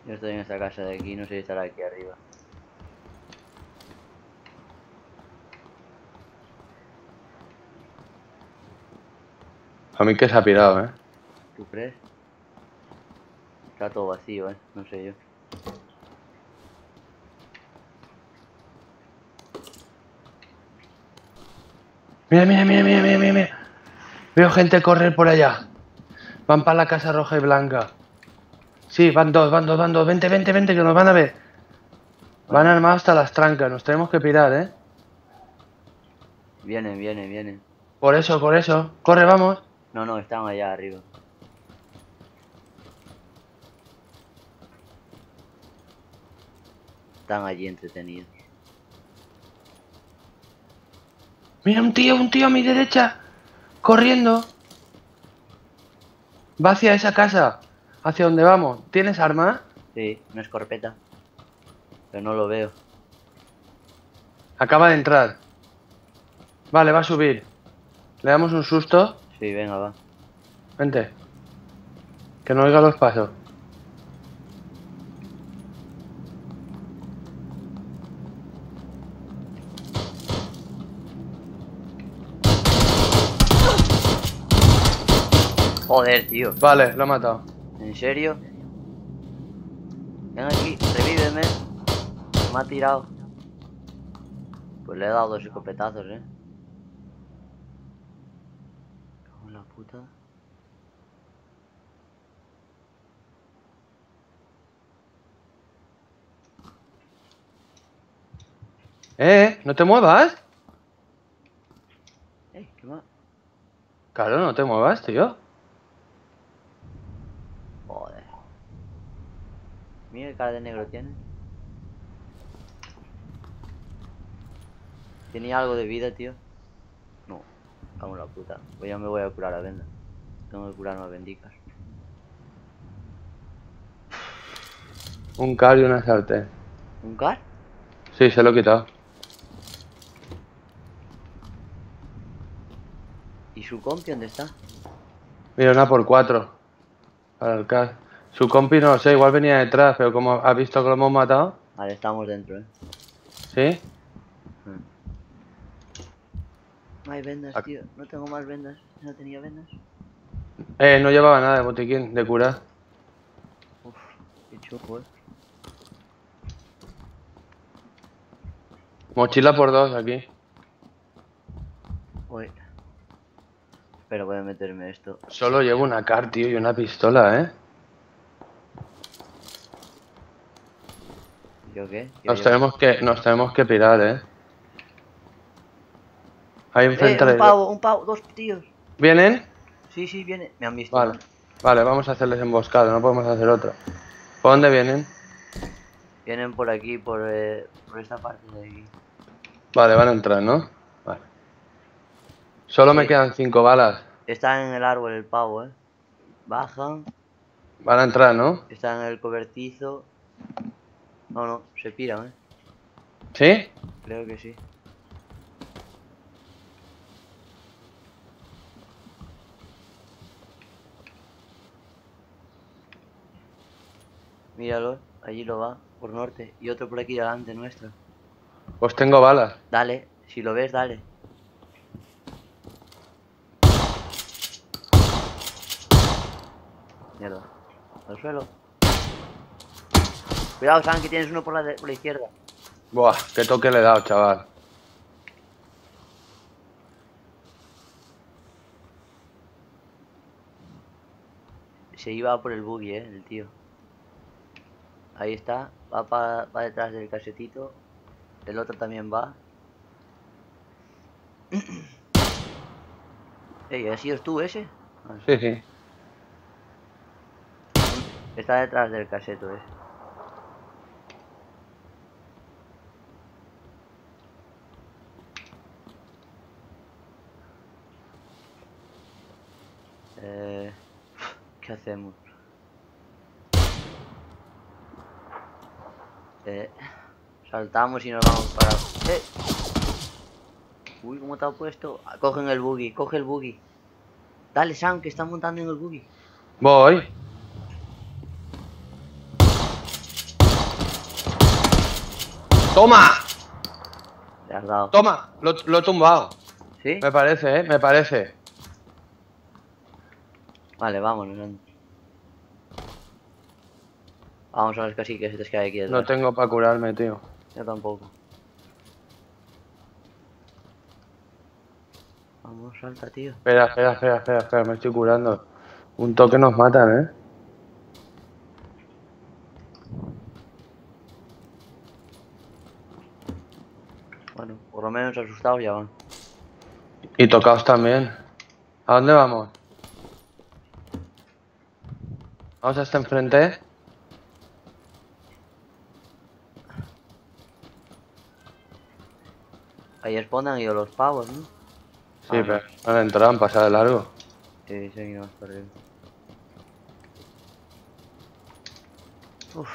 Yo estoy en esta casa de aquí, no sé si estará aquí arriba. A mí que se ha pirado, ¿eh? ¿Tú crees? Está todo vacío, eh. No sé yo. Mira, mira, mira, mira, mira, mira, mira. Veo gente correr por allá. Van para la casa roja y blanca. Sí, van dos, van dos, van dos. Vente, vente, vente, que nos van a ver. Van armados hasta las trancas. Nos tenemos que pirar, ¿eh? Vienen, vienen, vienen. Por eso, por eso. Corre, vamos. No, no, están allá arriba. Están allí entretenidos. Mira, un tío, un tío a mi derecha. Corriendo. Va hacia esa casa. ¿Hacia dónde vamos? ¿Tienes arma? Sí, una escorpeta. Pero no lo veo. Acaba de entrar. Vale, va a subir. ¿Le damos un susto? Sí, venga, va. Vente. Que no oiga los pasos. Joder, tío. Vale, lo ha matado. ¿En serio? Ven aquí, revíveme. Me ha tirado. Pues le he dado dos escopetazos, eh. Cago en la puta. Eh, no te muevas. Eh, ¿qué más? Claro, no te muevas, tío. Joder. Mira qué cara de negro tiene. ¿Tenía algo de vida, tío? No. Cago en la puta. Pues ya me voy a curar a venda. Tengo que curarme a bendicas. Un car y una sartén. ¿Un car? Sí, se lo he quitado. ¿Y su compi dónde está? Mira, una por cuatro. Para el car. Su compi no lo sé, igual venía detrás, pero como ha visto que lo hemos matado. Vale, estamos dentro, eh. ¿Sí? No hay vendas, Ac- tío. No tengo más vendas. No tenía vendas. Eh, no llevaba nada de botiquín, de curar. Uf, qué chulo, eh. Mochila por dos aquí. Uy. Espera, voy a meterme esto. Solo llevo una car, tío, y una pistola, ¿eh? ¿Yo qué? Yo Nos tenemos que, nos tenemos que pirar, ¿eh? Ahí Eh, enfrente un pavo, un pavo, dos tíos. ¿Vienen? Sí, sí, viene. Me han visto. Vale. Vale, vamos a hacerles emboscada, no podemos hacer otra. ¿Por dónde vienen? Vienen por aquí, por, eh, por esta parte de aquí. Vale, van a entrar, ¿no? Vale. Solo me quedan cinco balas. Está en el árbol el pavo, eh. Bajan, Van a entrar, ¿no? está en el cobertizo. No, no, se piran, eh. ¿Sí? Creo que sí. Míralo, allí lo va, por norte. Y otro por aquí delante nuestro. Pues tengo balas. Dale, si lo ves, dale. Mierda. Al suelo. Cuidado, Sam, que tienes uno por la, por la izquierda. Buah, qué toque le he dado, chaval. Se iba por el buggy, eh, el tío. Ahí está, va para detrás del casetito. El otro también va. Ey, ¿has sido tú ese? Sí, sí. Está detrás del caseto ese. ¿Qué hacemos? Eh, saltamos y nos vamos para... ¡Eh! Uy, ¿cómo te ha puesto? Ah, Cogen el buggy, coge el buggy. Dale, Sam, que están montando en el buggy. Voy. ¡Toma! Le has dado. ¡Toma! Lo, lo he tumbado. ¿Sí? Me parece, ¿eh? Me parece. Vale, vámonos. Vamos a ver casi que se te cae aquí detrás. No tengo para curarme, tío. Yo tampoco. Vamos, salta, tío. Espera, espera, espera, espera, espera, me estoy curando. Un toque nos matan, ¿eh? Bueno, por lo menos asustados ya van. Y tocados también. ¿A dónde vamos? Vamos hasta enfrente. Ahí respondan ellos los pavos, ¿no? Sí, Ah, pero no han entrado, han pasado de largo. Sí, seguimos por arriba. Uf.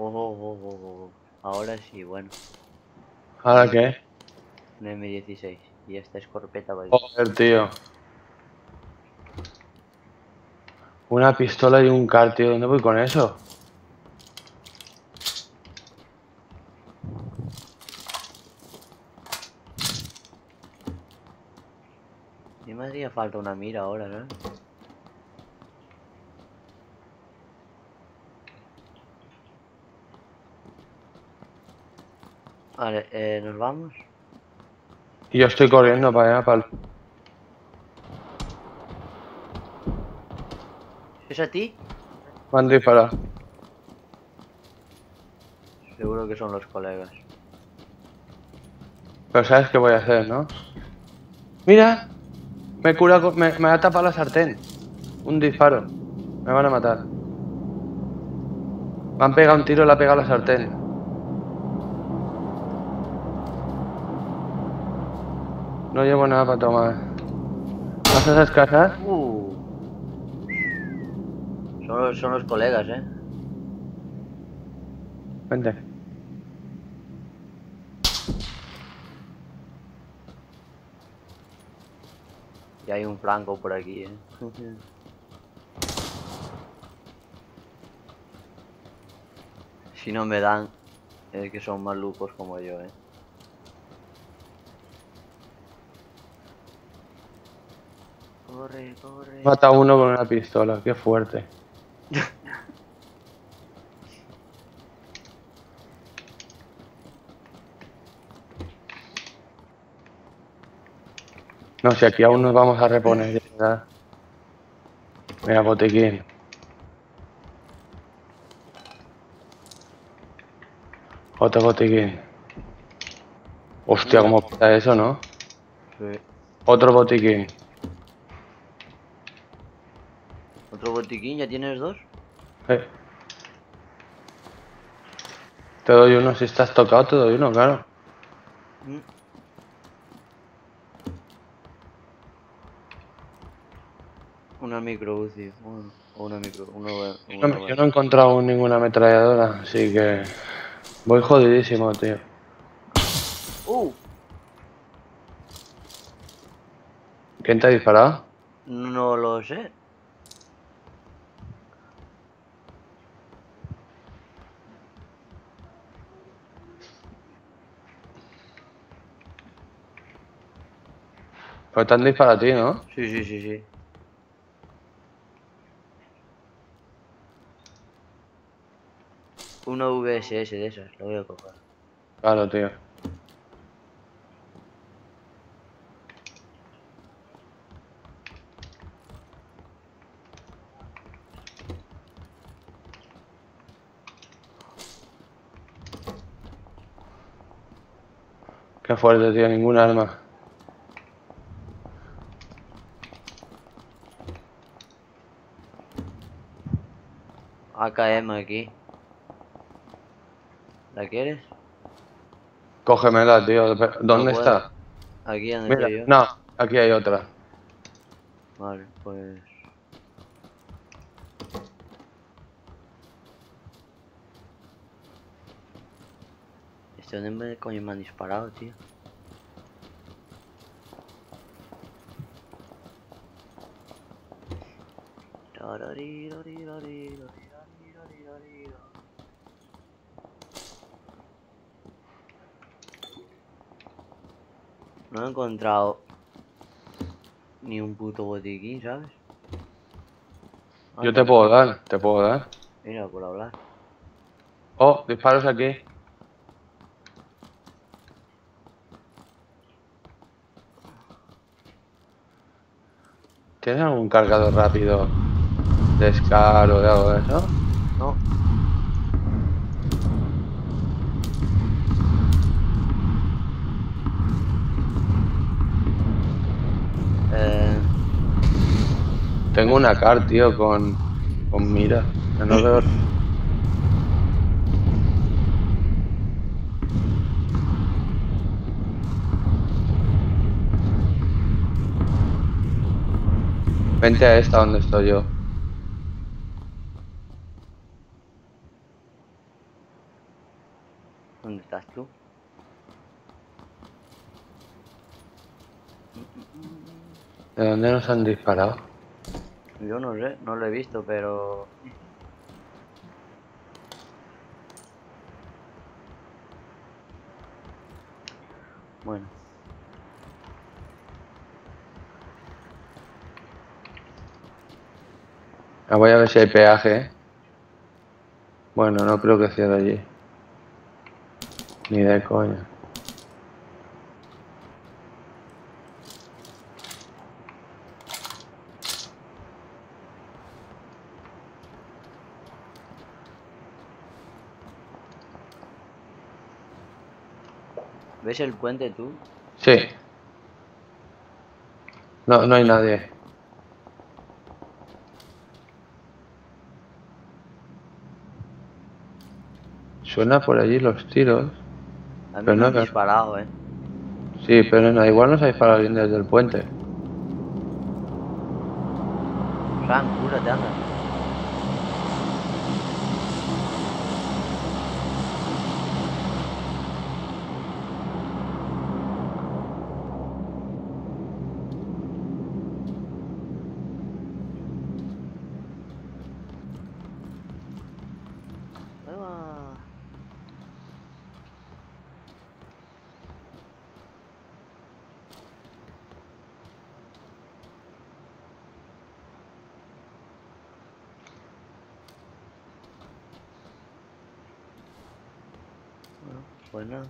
Oh, oh, oh, oh, oh. Ahora sí, bueno. ¿Ahora qué? Un M16. Y esta escorpeta va Joder, tío. Una pistola y un car, tío. ¿Dónde voy con eso? Y me hacía falta una mira ahora, ¿no? Vale, eh, ¿nos vamos? Y yo estoy corriendo para allá, para. ¿Es a ti? Me han disparado. Seguro que son los colegas. Pero sabes qué voy a hacer, ¿no? Mira, me cura, me, me ha tapado la sartén. Un disparo. Me van a matar. Me han pegado un tiro y le ha pegado la sartén. No llevo nada para tomar. ¿Vas a esas casas? Uh. Son los, son los colegas, ¿eh? Vente. Y hay un franco por aquí, ¿eh? si no me dan, es que son malucos como yo, ¿eh? Corre, corre. Mata a uno con una pistola, qué fuerte. No, si aquí aún nos vamos a reponer. está. Mira, botiquín. Otro botiquín. Hostia, cómo pasa eso, ¿no? Sí. Otro botiquín. ¿Otro botiquín? ¿Ya tienes dos? Eh. Te doy uno, si estás tocado te doy uno, claro. Mm. Una micro UCI, bueno, o una micro, uno, Yo uno no, yo no he encontrado ninguna ametralladora, así que voy jodidísimo, tío. ¡Uh! ¿Quién te ha disparado? No lo sé. Pues te han disparado a ti, ¿no? Sí, sí, sí, sí. Una VSS de esas, lo voy a coger. Claro, tío. Qué fuerte, tío, ningún arma. AKM aquí. ¿La quieres? Cógemela, tío. ¿Dónde está? Aquí donde Mira, estoy yo. no, aquí hay otra. Vale, pues. ¿Este dónde coño me han disparado, tío? No he encontrado ni un puto botiquín, ¿sabes? Yo te puedo dar, te puedo dar. Mira, por hablar. Oh, disparos aquí. ¿Tienes algún cargador rápido de Scar o de algo de eso? No. Tengo una car, tío, con, con mira. No veo. Vente a esta donde estoy yo. ¿Dónde estás tú? ¿De dónde nos han disparado? No sé, no lo he visto, pero... Bueno, Ah, voy a ver si hay peaje. ¿eh? Bueno, no creo que sea de allí. Ni de coña. ¿Ves el puente tú? Sí. No, no hay nadie. Suena por allí los tiros. A mí Pero me no han disparado, eh. Sí, pero no, igual nos ha disparado alguien desde el puente. Frank, cúrate, anda. Ahí va. Bueno, pues nada.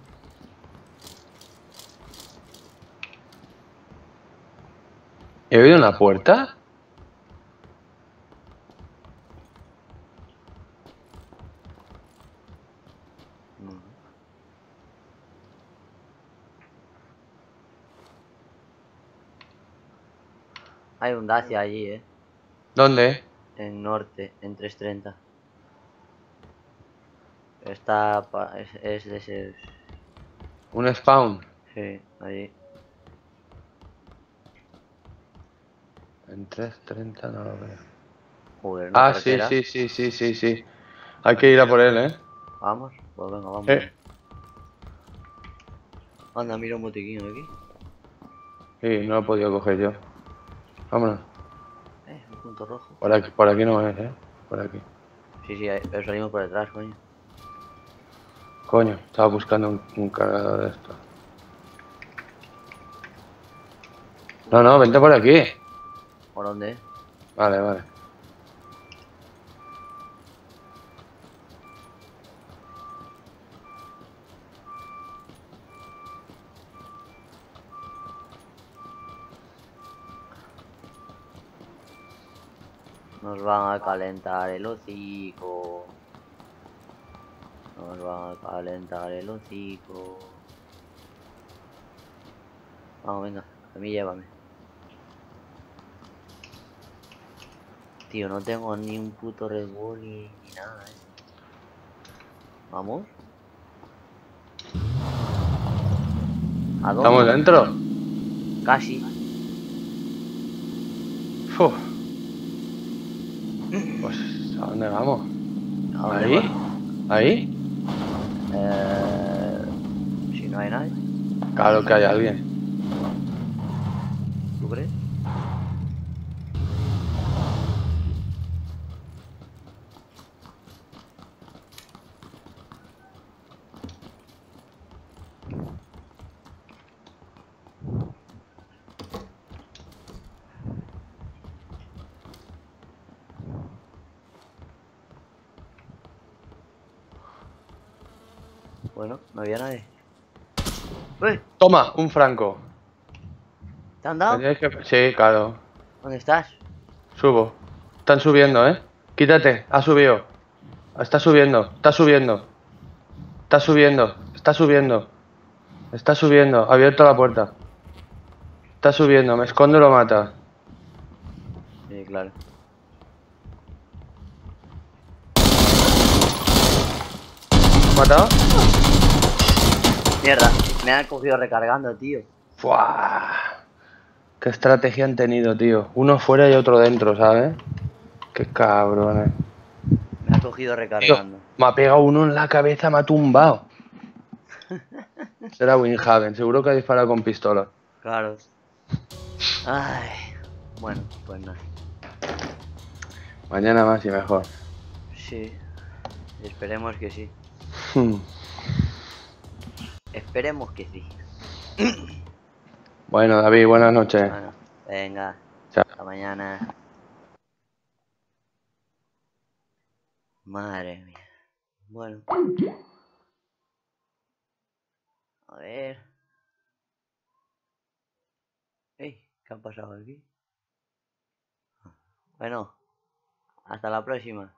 ¿He oído una puerta? No. Hay un Dacia allí, eh. ¿Dónde? En norte, en 330. Está. pa- es, es de ese. Un spawn. Sí, allí. En 3.30 no lo veo. Joder, ¿no? Ah, sí, sí, sí, sí, sí, sí. Hay que ir a por él, ¿eh? Vamos, pues venga, vamos. Eh. Anda, mira un botiquín aquí. Sí, no lo he podido coger yo. Vámonos. Eh, un punto rojo. Por aquí, por aquí no es, ¿eh? Por aquí. Sí, sí, pero salimos por detrás, coño. Coño, estaba buscando un, un cargador de esto. No, no, vente por aquí. ¿Por dónde? Vale, vale. Nos van a calentar el hocico. Nos van a calentar el hocico. Vamos, venga, a mí llévame. Tío, no tengo ni un puto Red Bull ni, ni nada, eh. Vamos. ¿A dónde? ¿Estamos dentro? Casi. Uf. Pues, ¿a dónde vamos? ¿A dónde ¿Ahí? ¿Ahí? Eh, si no hay nadie, Claro que hay alguien. ¿tú crees? Bueno, no había nadie. ¡Uy! Toma, un franco. ¿Te han dado? que- Sí, claro. ¿Dónde estás? Subo. Están subiendo, ¿eh? Quítate, ha subido. Está subiendo, está subiendo. Está subiendo, está subiendo. Está subiendo, ha abierto la puerta. Está subiendo, me escondo y lo mata. Sí, claro. ¿Matado? Mierda, me han cogido recargando, tío. ¡Fua! ¿Qué estrategia han tenido, tío? Uno fuera y otro dentro, ¿sabes? Qué cabrones. Me ha cogido Tío, recargando. me ha pegado uno en la cabeza, me ha tumbado. Será Winhaven, seguro que ha disparado con pistola. Claro. Ay. Bueno, pues nada. Mañana más y mejor. Sí. Esperemos que sí. Esperemos que sí. Bueno, David, buenas noches. Bueno, venga. Chao. Hasta mañana. Madre mía. Bueno. A ver. Ey, ¿qué ha pasado aquí? Bueno, hasta la próxima.